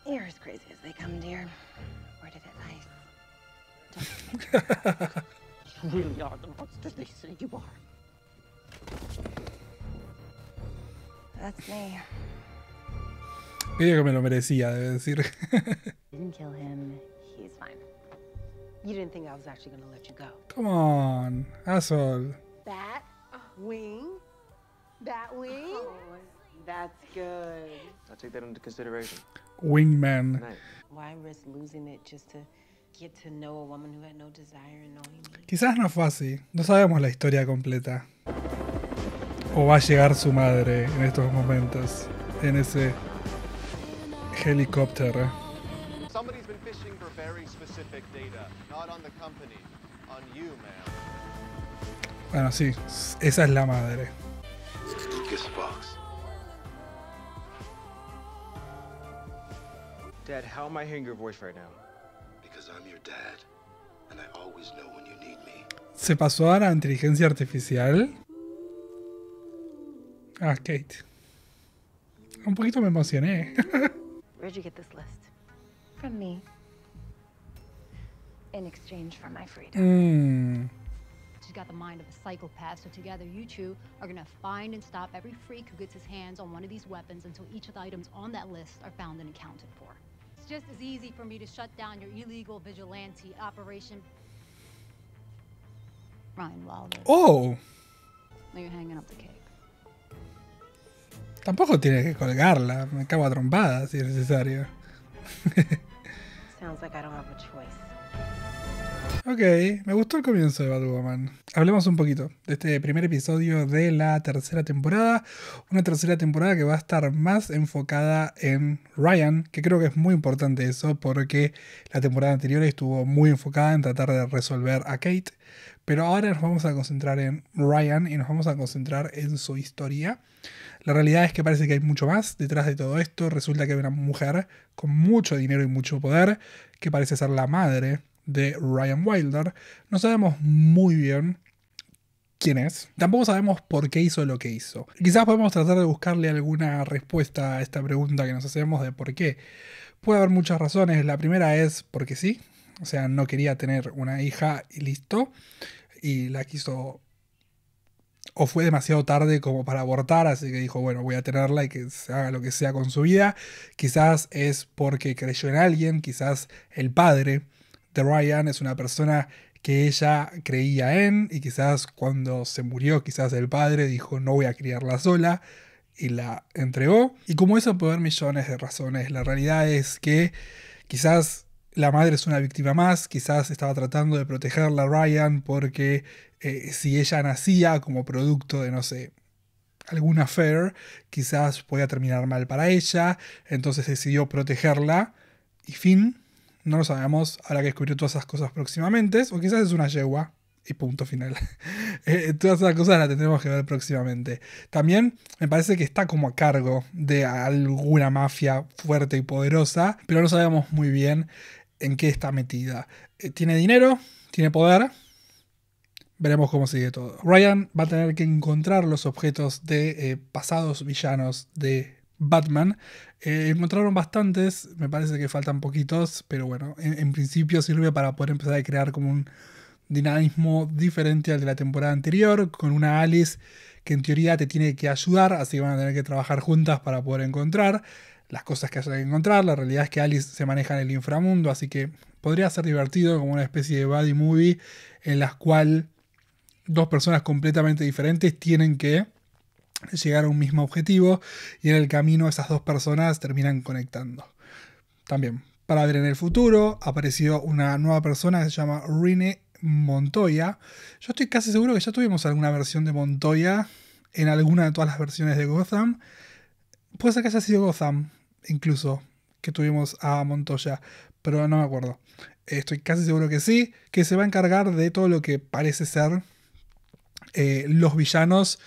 You're as crazy as they come, dear. Where did it ice? You really are the monster they say you are. That's me. Medio que me lo merecía, debe decir. Didn't kill him. He's fine. You didn't think I was actually gonna let you go. Come on, asshole. Bat wing. Bat wing. Oh, that's good. I'll take that into consideration. Wingman. Why risk losing it just to get to know a woman who had no desire in knowing me? Quizás no fue así. No sabemos la historia completa. O va a llegar su madre en estos momentos. En ese helicóptero. Somebody's been fishing for very specific data, Bueno, sí. Esa es la madre. Dad, how am I hearing your voice right now? Because I'm your dad, and I always know when you need me. ¿Se pasó a la inteligencia artificial? Ah, Kate. Un poquito me emocioné. Where'd you get this list? From me. In exchange for my freedom. Mm. She's got the mind of a psychopath, so together you two are gonna find and stop every freak who gets his hands on one of these weapons until each of the items on that list are found and accounted for. It's just as easy for me to shut down your illegal vigilante operation. Ryan Wilder. Oh, Now you're hanging up the cake. tampoco tiene que colgarla. Me cago a trompadas si es necesario. Sounds like I don't have a choice. Ok, me gustó el comienzo de Batwoman. Hablemos un poquito de este primer episodio de la tercera temporada. Una tercera temporada que va a estar más enfocada en Ryan, que creo que es muy importante eso, porque la temporada anterior estuvo muy enfocada en tratar de resolver a Kate. Pero ahora nos vamos a concentrar en Ryan y nos vamos a concentrar en su historia. La realidad es que parece que hay mucho más detrás de todo esto. Resulta que hay una mujer con mucho dinero y mucho poder que parece ser la madre de Ryan Wilder. No sabemos muy bien quién es. Tampoco sabemos por qué hizo lo que hizo. Quizás podemos tratar de buscarle alguna respuesta a esta pregunta que nos hacemos de por qué. Puede haber muchas razones. La primera es porque sí. O sea, no quería tener una hija y listo. Y la quiso o fue demasiado tarde como para abortar, así que dijo, bueno, voy a tenerla y que se haga lo que sea con su vida. Quizás es porque creyó en alguien, quizás el padre de Ryan es una persona que ella creía en y quizás cuando se murió, quizás el padre dijo, no voy a criarla sola y la entregó. Y como eso puede haber millones de razones, la realidad es que quizás la madre es una víctima más, quizás estaba tratando de protegerla a Ryan porque eh, si ella nacía como producto de, no sé, alguna affair, quizás podía terminar mal para ella, entonces decidió protegerla y fin, no lo sabemos, habrá que descubrir todas esas cosas próximamente, o quizás es una yegua y punto final. Eh, todas esas cosas las tendremos que ver próximamente. También me parece que está como a cargo de alguna mafia fuerte y poderosa, pero no sabemos muy bien en qué está metida. Eh, tiene dinero, tiene poder. Veremos cómo sigue todo. Ryan va a tener que encontrar los objetos de eh, pasados villanos de Batman. Eh, encontraron bastantes, me parece que faltan poquitos, pero bueno, en, principio sirve para poder empezar a crear como un dinamismo diferente al de la temporada anterior, con una Alice que en teoría te tiene que ayudar, así que van a tener que trabajar juntas para poder encontrar las cosas que haya que encontrar. La realidad es que Alice se maneja en el inframundo, así que podría ser divertido como una especie de buddy movie en la cual dos personas completamente diferentes tienen que llegar a un mismo objetivo y en el camino esas dos personas terminan conectando. También, para ver en el futuro, apareció una nueva persona que se llama Rene Montoya. Yo estoy casi seguro que ya tuvimos alguna versión de Montoya en alguna de todas las versiones de Gotham. Puede ser que haya sido Gotham, incluso, que tuvimos a Montoya, pero no me acuerdo. Estoy casi seguro que sí, que se va a encargar de todo lo que parece ser eh, los villanos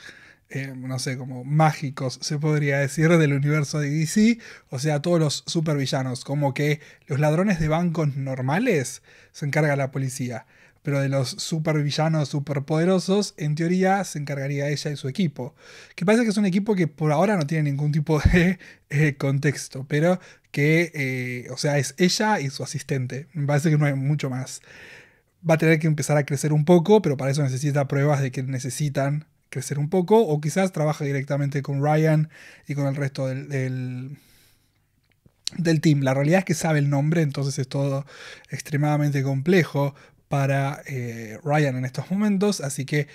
eh, no sé, como mágicos, se podría decir, del universo de DC, o sea, todos los supervillanos, como que los ladrones de bancos normales se encarga la policía, pero de los supervillanos superpoderosos, en teoría se encargaría ella y su equipo, que parece que es un equipo que por ahora no tiene ningún tipo de eh, contexto, pero que, eh, o sea, es ella y su asistente, me parece que no hay mucho más. Va a tener que empezar a crecer un poco, pero para eso necesita pruebas de que necesitan crecer un poco, o quizás trabaja directamente con Ryan y con el resto del, del, team. La realidad es que sabe el nombre, entonces es todo extremadamente complejo para eh, Ryan en estos momentos, así que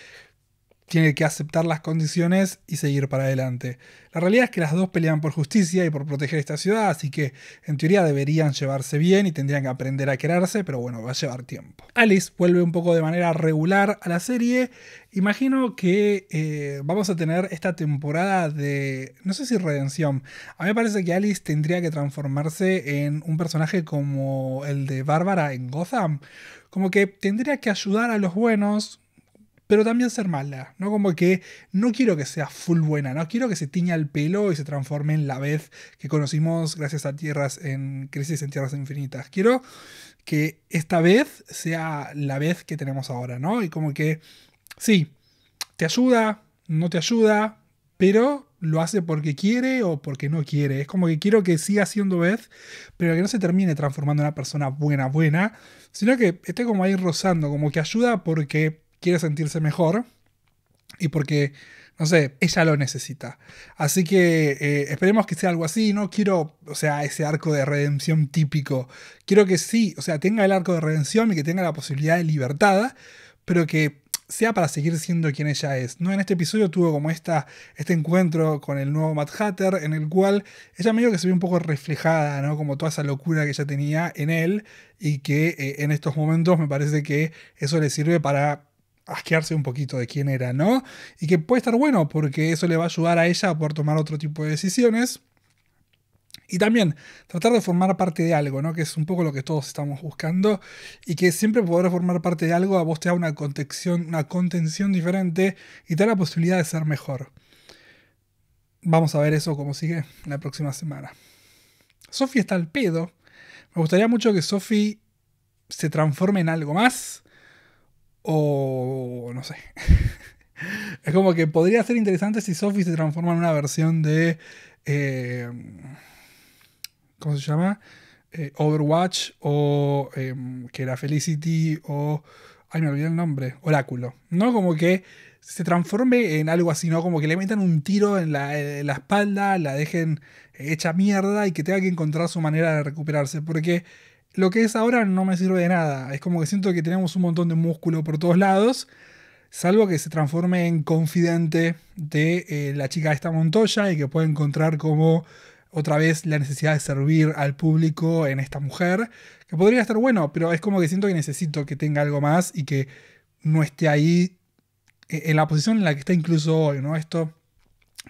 tiene que aceptar las condiciones y seguir para adelante. La realidad es que las dos pelean por justicia y por proteger esta ciudad, así que en teoría deberían llevarse bien y tendrían que aprender a quererse, pero bueno, va a llevar tiempo. Alice vuelve un poco de manera regular a la serie. Imagino que eh, vamos a tener esta temporada de, no sé si redención. A mí me parece que Alice tendría que transformarse en un personaje como el de Bárbara en Gotham. Como que tendría que ayudar a los buenos, pero también ser mala, ¿no? Como que no quiero que sea full buena, no quiero que se tiña el pelo y se transforme en la vez que conocimos gracias a Tierras en Crisis en Tierras Infinitas. Quiero que esta vez sea la vez que tenemos ahora, ¿no? Y como que, sí, te ayuda, no te ayuda, pero lo hace porque quiere o porque no quiere. Es como que quiero que siga siendo Beth, pero que no se termine transformando en una persona buena, buena, sino que esté como ahí rozando, como que ayuda porque quiere sentirse mejor y porque, no sé, ella lo necesita. Así que eh, esperemos que sea algo así. No quiero, o sea, ese arco de redención típico. Quiero que sí, o sea, tenga el arco de redención y que tenga la posibilidad de libertad, pero que sea para seguir siendo quien ella es. ¿no? En este episodio tuvo como esta, este encuentro con el nuevo Matt Hatter, en el cual ella medio que se ve un poco reflejada, ¿no? como toda esa locura que ella tenía en él, y que eh, en estos momentos me parece que eso le sirve para asquearse un poquito de quién era, ¿no? Y que puede estar bueno porque eso le va a ayudar a ella a poder tomar otro tipo de decisiones. Y también tratar de formar parte de algo, ¿no? Que es un poco lo que todos estamos buscando. Y que siempre poder formar parte de algo a vos te da una contención, una contención diferente y te da la posibilidad de ser mejor. Vamos a ver eso como sigue la próxima semana. Sophie está al pedo. Me gustaría mucho que Sophie se transforme en algo más o no sé. es como que podría ser interesante si Sophie se transforma en una versión de... Eh, ¿Cómo se llama? Eh, Overwatch o em, que era Felicity o... Ay, me olvidé el nombre. Oráculo. ¿No? Como que se transforme en algo así, ¿no? Como que le metan un tiro en la, en la espalda, la dejen hecha mierda y que tenga que encontrar su manera de recuperarse. Porque lo que es ahora no me sirve de nada. Es como que siento que tenemos un montón de músculo por todos lados. Salvo que se transforme en confidente de eh, la chica esta Montoya y que pueda encontrar como otra vez la necesidad de servir al público en esta mujer. Que podría estar bueno, pero es como que siento que necesito que tenga algo más y que no esté ahí eh, en la posición en la que está incluso hoy, ¿no? Esto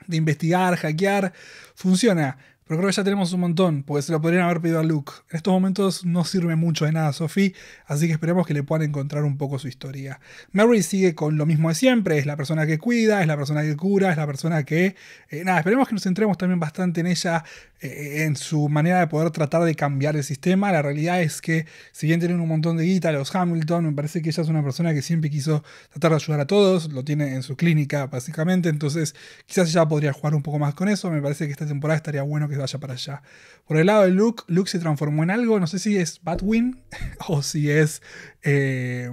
de investigar, hackear, funciona. Pero creo que ya tenemos un montón, porque se lo podrían haber pedido a Luke. En estos momentos no sirve mucho de nada Sophie, así que esperemos que le puedan encontrar un poco su historia. Mary sigue con lo mismo de siempre, es la persona que cuida, es la persona que cura, es la persona que... Eh, nada, esperemos que nos centremos también bastante en ella, eh, en su manera de poder tratar de cambiar el sistema. La realidad es que, si bien tienen un montón de guita, los Hamilton, me parece que ella es una persona que siempre quiso tratar de ayudar a todos, lo tiene en su clínica básicamente, entonces quizás ella podría jugar un poco más con eso, me parece que esta temporada estaría bueno que vaya para allá. Por el lado de Luke, Luke se transformó en algo, no sé si es Batwin o si es... Eh,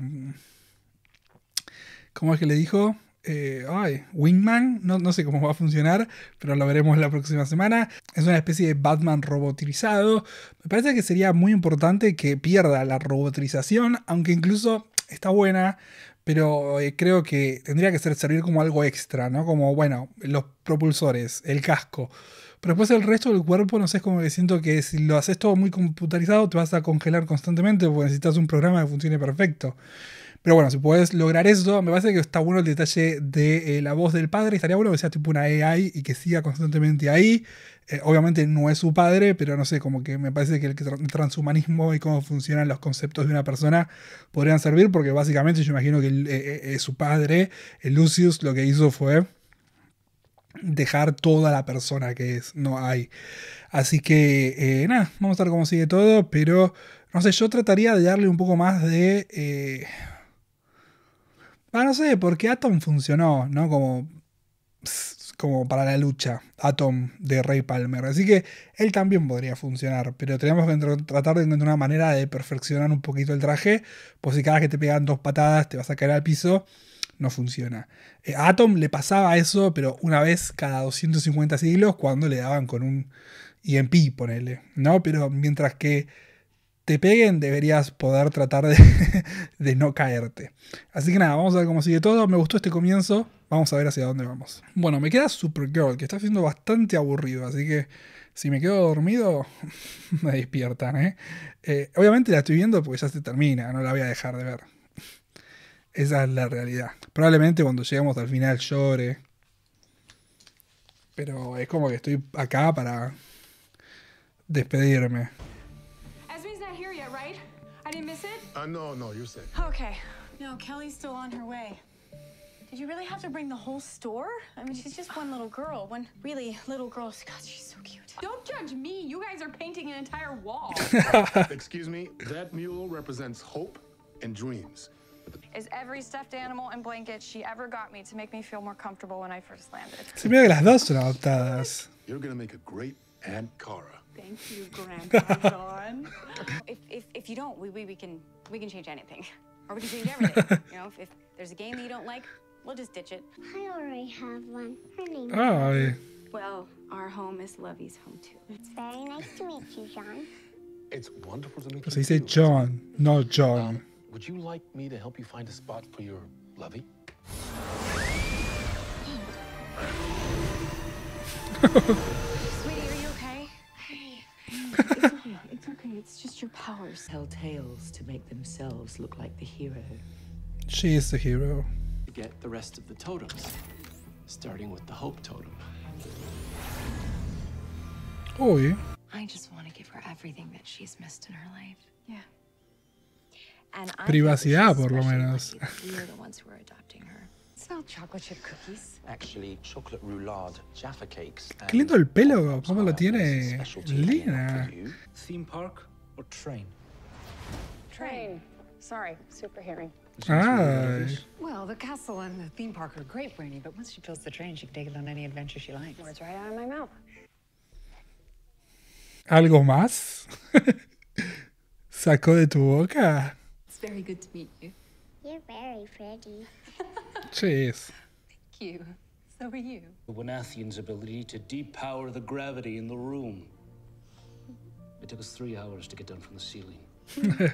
¿Cómo es que le dijo? Eh, ay, Wingman, no, no, sé cómo va a funcionar, pero lo veremos la próxima semana. Es una especie de Batman robotizado. Me parece que sería muy importante que pierda la robotización, aunque incluso está buena, pero eh, creo que tendría que ser servir como algo extra, ¿no? Como, bueno, los propulsores, el casco. Pero después el resto del cuerpo, no sé, es como que siento que si lo haces todo muy computarizado, te vas a congelar constantemente porque necesitas un programa que funcione perfecto. Pero bueno, si puedes lograr eso, me parece que está bueno el detalle de eh, la voz del padre. Estaría bueno que sea tipo una AI y que siga constantemente ahí. Eh, obviamente no es su padre, pero no sé, como que me parece que el, transhumanismo y cómo funcionan los conceptos de una persona podrían servir, porque básicamente yo imagino que eh, su padre, el Lucius, lo que hizo fue dejar toda la persona que es. No hay. Así que, eh, nada, vamos a ver cómo sigue todo, pero no sé, yo trataría de darle un poco más de... eh, ah, no sé, porque Atom funcionó, ¿no? Como, como para la lucha, Atom de Ray Palmer. Así que él también podría funcionar, pero tenemos que tratar de encontrar una manera de perfeccionar un poquito el traje, pues si cada vez que te pegan dos patadas te vas a caer al piso, no funciona. Eh, a Atom le pasaba eso, pero una vez cada 250 siglos cuando le daban con un EMP, ponele, ¿no? Pero mientras que te peguen, deberías poder tratar de, de no caerte. Así que nada, vamos a ver cómo sigue todo. Me gustó este comienzo. Vamos a ver hacia dónde vamos. Bueno, me queda Supergirl, que está siendo bastante aburrido. Así que si me quedo dormido, me despiertan. ¿eh? Eh, obviamente la estoy viendo porque ya se termina. No la voy a dejar de ver. Esa es la realidad. Probablemente cuando lleguemos al final llore. Pero es como que estoy acá para despedirme. Esme's not here yet, right? I didn't miss it? Uh, no, no, you're safe. Okay. No, Kelly's still on her way. Did you really have to bring the whole store? I mean, she's just one little girl. One really little girl. God, she's so cute. Don't judge me. You guys are painting an entire wall. Excuse me, that mule represents hope and dreams. Is every stuffed animal and blanket she ever got me to make me feel more comfortable when I first landed. Se me que las dos son adoptadas. You're gonna make a great Aunt Cara. Thank you, Grandpa John. if, if, if you don't, we, we, we can we can change anything. Or we can change everything. you know, if, if there's a game that you don't like, we'll just ditch it. I already have one. Her name Ay. Well, our home is Lovey's home too. It's very nice to meet you, John. It's wonderful to meet you. se dice said John, not John. Would you like me to help you find a spot for your lovey? Sweetie, are you okay? Hey, It's okay. It's okay. It's just your powers. Tell tales to make themselves look like the hero. She is the hero. to get the rest of the totems, starting with the Hope Totem. Uy. I just want to give her everything that she's missed in her life. Yeah. Privacidad, por lo menos. We're the ones who are adopting her. Smell chocolate chip cookies. Actually, chocolate roulade Jaffa cakes. Qué lindo el pelo, cómo lo tiene Lina. Theme park or train? Train. Sorry, super hearing. Ay. Well, the castle and the theme park are great, Brainy, but once she feels the train, she can take it on any adventure she likes. Words right out of my mouth. ¿Algo más? ¿Sacó de tu boca? It's very good to meet you. You're very pretty. Jeez. Thank you. So are you. The Wanathian's ability to depower the gravity in the room. It took us three hours to get down from the ceiling.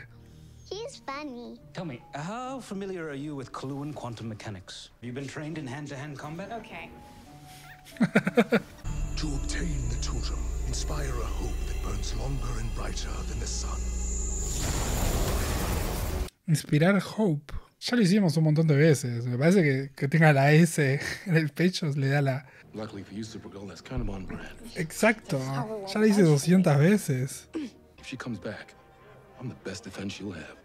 He's funny. Tell me, how familiar are you with Kaluan quantum mechanics? Have you been trained in hand-to-hand combat? Okay. To obtain the totem, inspire a hope that burns longer and brighter than the sun. Inspirar Hope. Ya lo hicimos un montón de veces. Me parece que, que tenga la S en el pecho le da la... Luckily for you, Supergirl, that's kind of on brand. Exacto. Ya lo hice 200 veces. If she comes back, I'm the best defense she'll have.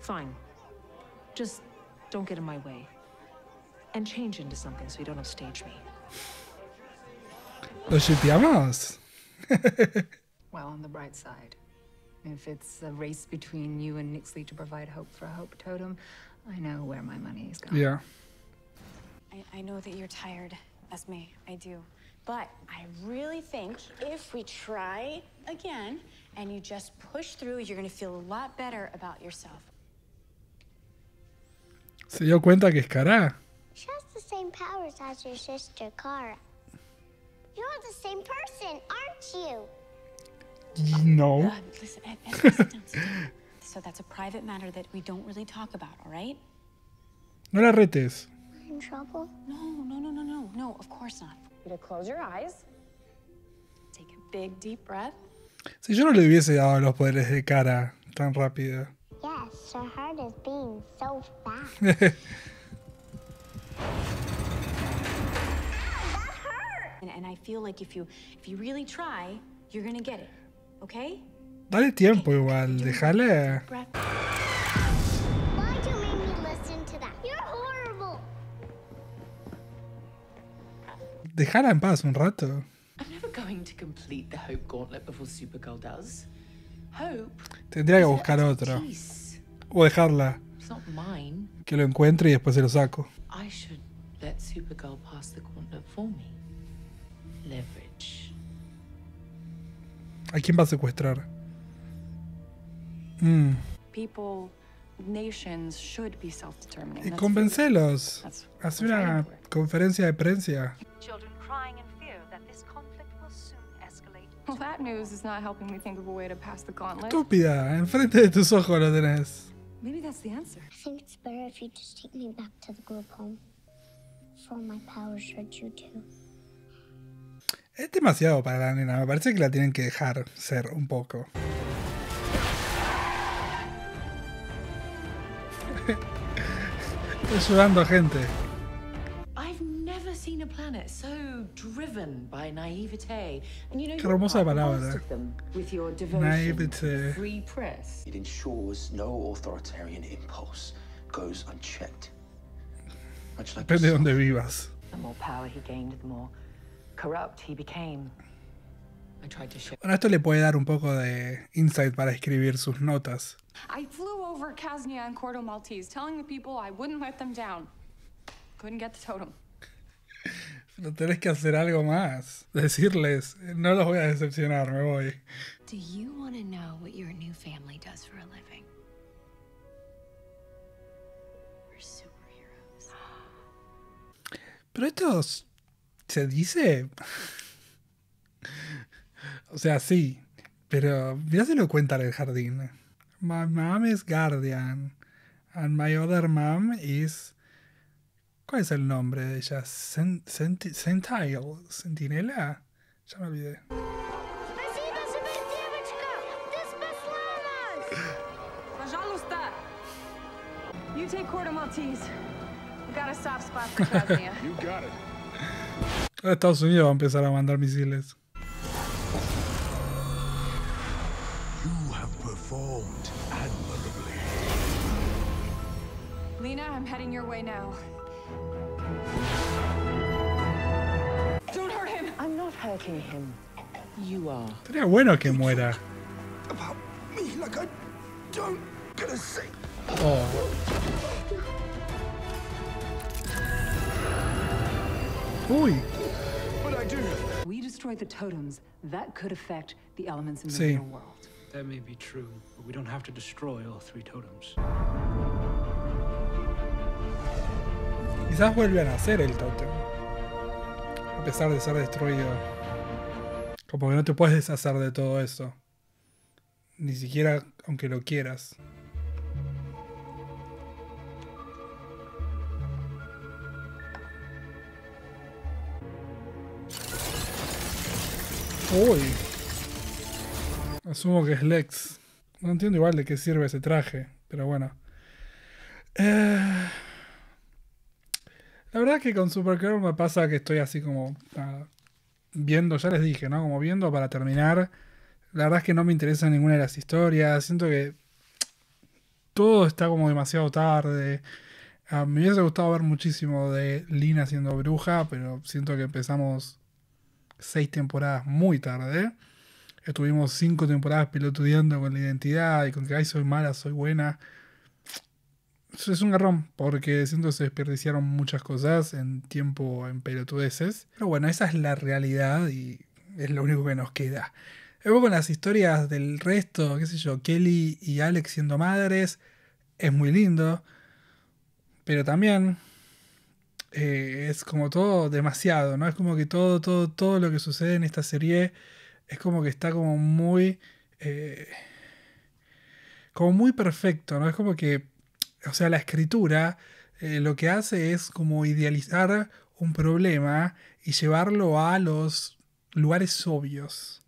Fine. Just don't get in my way. And change into something so you don't upstage me. ¿Lo shipeamos? Well, on the bright side, if it's a race between you and Nixley to provide hope for a hope totem, I know where my money is going. Yeah. I, I know that you're tired, Esme. I do. But I really think if we try again and you just push through, you're gonna feel a lot better about yourself. Se dio cuenta que es cara. She has the same powers as your sister, Kara. You're the same person, aren't you? No. Uh, listen, Ed, Ed, listen down, sit down. So that's a private matter that we don't really talk about, all right? No la retes. In trouble? No, no, no, no, no, no, of course not. You to close your eyes. Take a big deep breath. Si yo no le hubiese dado los poderes de cara tan rápido. Yes, her heart is beating so fast. And, and I feel like if you if you really try, you're gonna get it. Dale tiempo igual, déjale. Dejala en paz un rato. I'm never going to complete the Hope Gauntlet before Supergirl does. Hope Tendría que buscar otro. O dejarla. Que lo encuentre y después se lo saco. I should let Supergirl pass the gauntlet for me. Leverage. ¿A quién va a secuestrar? Mm. People, nations should be self-determining. Y convencelos. Hace una conferencia de prensa. Children crying in fear that this conflict will soon escalate. Well, that news is not helping me think of a way to pass the gauntlet. Estúpida, enfrente de tus ojos lo tenés. Maybe that's the answer. I think it's better if you just take me back to the group home. For my powers hurt you too. Es demasiado para la nena. Me parece que la tienen que dejar ser un poco. Estoy ayudando a gente. I've never seen a planet so driven by naivete. And you know, Qué hermosa palabra. Naivete. to free press. It ensures no authoritarian impulse goes unchecked. Much like Depende de dónde vivas. The more power he gained, the more corrupt he became. I tried to show. Bueno, esto le puede dar un poco de insight para escribir sus notas. I flew over Casnia and Cordo Maltese, telling the people I wouldn't let them down. Couldn't get the totem. Pero tenés que hacer algo más. Decirles, no los voy a decepcionar, me voy. Do you want to know what your new family does for a living? We're superheroes. Pero esto s- se dice. o sea, sí. Pero ya se lo cuenta el jardín. My mom is guardian. And my other mom is. ¿Cuál es el nombre de ella? Sent Sent Sentinel. ¿Sentinela? Ya me olvidé. You take Quarter Maltese. We got a soft spot for Bosnia. you got it. Estados Unidos va a empezar a mandar misiles. You have performed admirably. Lena, I'm heading your way now. Don't hurt him. I'm not hurting him. You are. Sería bueno que muera. About me like I don't get a say. Oh. Uy. We destroyed the totems. That could affect the elements in the Sí. real world. That may be true, but we don't have to destroy all three totems. Quizás vuelve a nacer el tótem. A pesar de ser destruido. Como que no te puedes deshacer de todo eso. Ni siquiera aunque lo quieras. Uy. Asumo que es Lex. No entiendo igual de qué sirve ese traje, pero bueno. Eh, la verdad que con Supergirl me pasa que estoy así como nada, viendo, ya les dije, ¿no? Como viendo para terminar. La verdad es que no me interesa ninguna de las historias. Siento que todo está como demasiado tarde. Ah, me hubiese gustado ver muchísimo de Lina siendo bruja, pero siento que empezamos seis temporadas muy tarde. Estuvimos cinco temporadas pelotudeando con la identidad y con que soy mala, soy buena. Eso es un garrón, porque siento que se desperdiciaron muchas cosas en tiempo en pelotudeces. Pero bueno, esa es la realidad y es lo único que nos queda. Luego con las historias del resto, qué sé yo, Kelly y Alex siendo madres, es muy lindo. Pero también eh, es como todo demasiado, ¿no? Es como que todo, todo, todo lo que sucede en esta serie es como que está como muy... eh, como muy perfecto, ¿no? Es como que, o sea, la escritura eh, lo que hace es como idealizar un problema y llevarlo a los lugares obvios.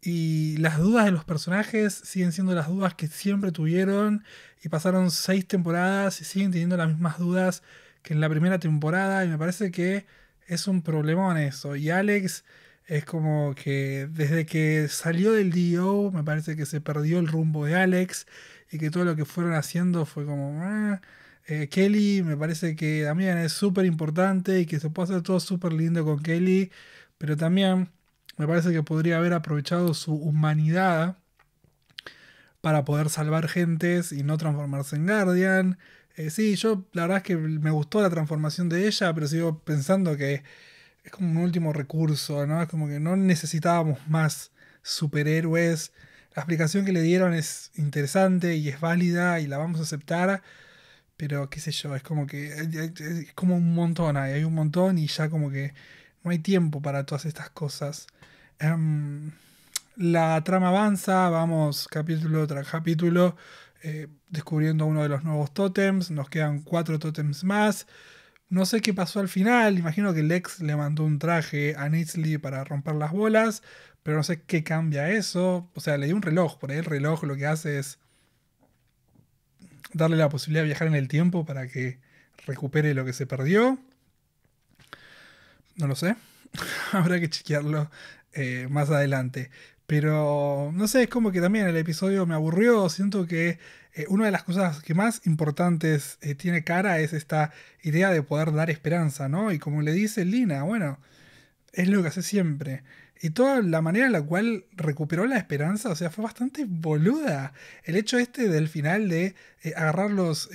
Y las dudas de los personajes siguen siendo las dudas que siempre tuvieron y pasaron seis temporadas y siguen teniendo las mismas dudas que en la primera temporada y me parece que es un problemón eso. Y Alex es como que desde que salió del DO me parece que se perdió el rumbo de Alex y que todo lo que fueron haciendo fue como... "Ah". Eh, Kelly me parece que también es súper importante y que se puede hacer todo súper lindo con Kelly, pero también me parece que podría haber aprovechado su humanidad para poder salvar gentes y no transformarse en Guardian. Eh, sí, yo la verdad es que me gustó la transformación de ella, pero sigo pensando que es como un último recurso, ¿no? Es como que no necesitábamos más superhéroes. La explicación que le dieron es interesante y es válida y la vamos a aceptar, pero qué sé yo, es como que es como un montón, hay un montón y ya como que no hay tiempo para todas estas cosas. Em, la trama avanza, vamos capítulo tras capítulo, eh, descubriendo uno de los nuevos tótems, nos quedan cuatro tótems más. No sé qué pasó al final, imagino que Lex le mandó un traje a Nitzli para romper las bolas, pero no sé qué cambia eso. O sea, le dio un reloj, por ahí el reloj lo que hace es darle la posibilidad de viajar en el tiempo para que recupere lo que se perdió. No lo sé, habrá que chequearlo eh, más adelante. Pero no sé, es como que también el episodio me aburrió. Siento que eh, una de las cosas que más importantes eh, tiene cara es esta idea de poder dar esperanza, ¿no? Y como le dice Lina, bueno, es lo que hace siempre. Y toda la manera en la cual recuperó la esperanza, o sea, fue bastante boluda. El hecho este del final de eh, agarrar los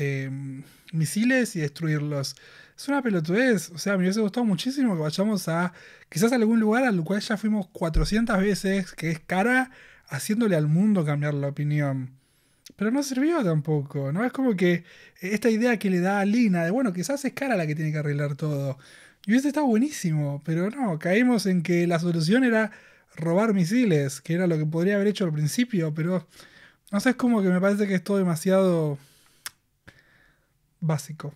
misiles y destruirlos. Es una pelotudez. O sea, me hubiese gustado muchísimo que vayamos a quizás algún lugar al cual ya fuimos 400 veces, que es cara haciéndole al mundo cambiar la opinión. Pero no sirvió tampoco, ¿no? Es como que esta idea que le da a Lina de, bueno, quizás es cara la que tiene que arreglar todo. Y hubiese estado buenísimo, pero no, caímos en que la solución era robar misiles, que era lo que podría haber hecho al principio, pero no sé, es como que me parece que es todo demasiado básico.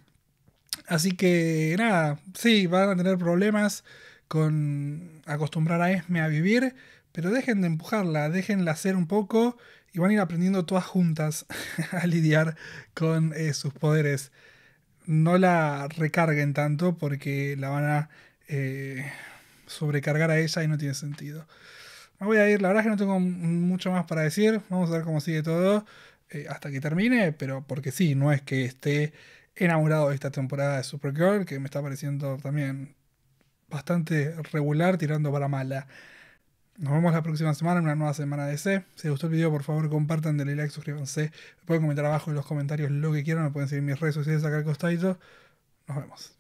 Así que nada, sí, van a tener problemas con acostumbrar a Esme a vivir, pero dejen de empujarla, déjenla hacer un poco y van a ir aprendiendo todas juntas a lidiar con eh, sus poderes. No la recarguen tanto porque la van a eh, sobrecargar a ella y no tiene sentido. Me voy a ir, la verdad es que no tengo mucho más para decir. Vamos a ver cómo sigue todo eh, hasta que termine, pero porque sí, no es que esté enamorado de esta temporada de Supergirl, que me está pareciendo también bastante regular, tirando para mala. Nos vemos la próxima semana en una nueva semana de C. Si les gustó el video, por favor, compartan, denle like, suscríbanse. Pueden comentar abajo en los comentarios lo que quieran. Me pueden seguir en mis redes sociales acá al costadito. Nos vemos.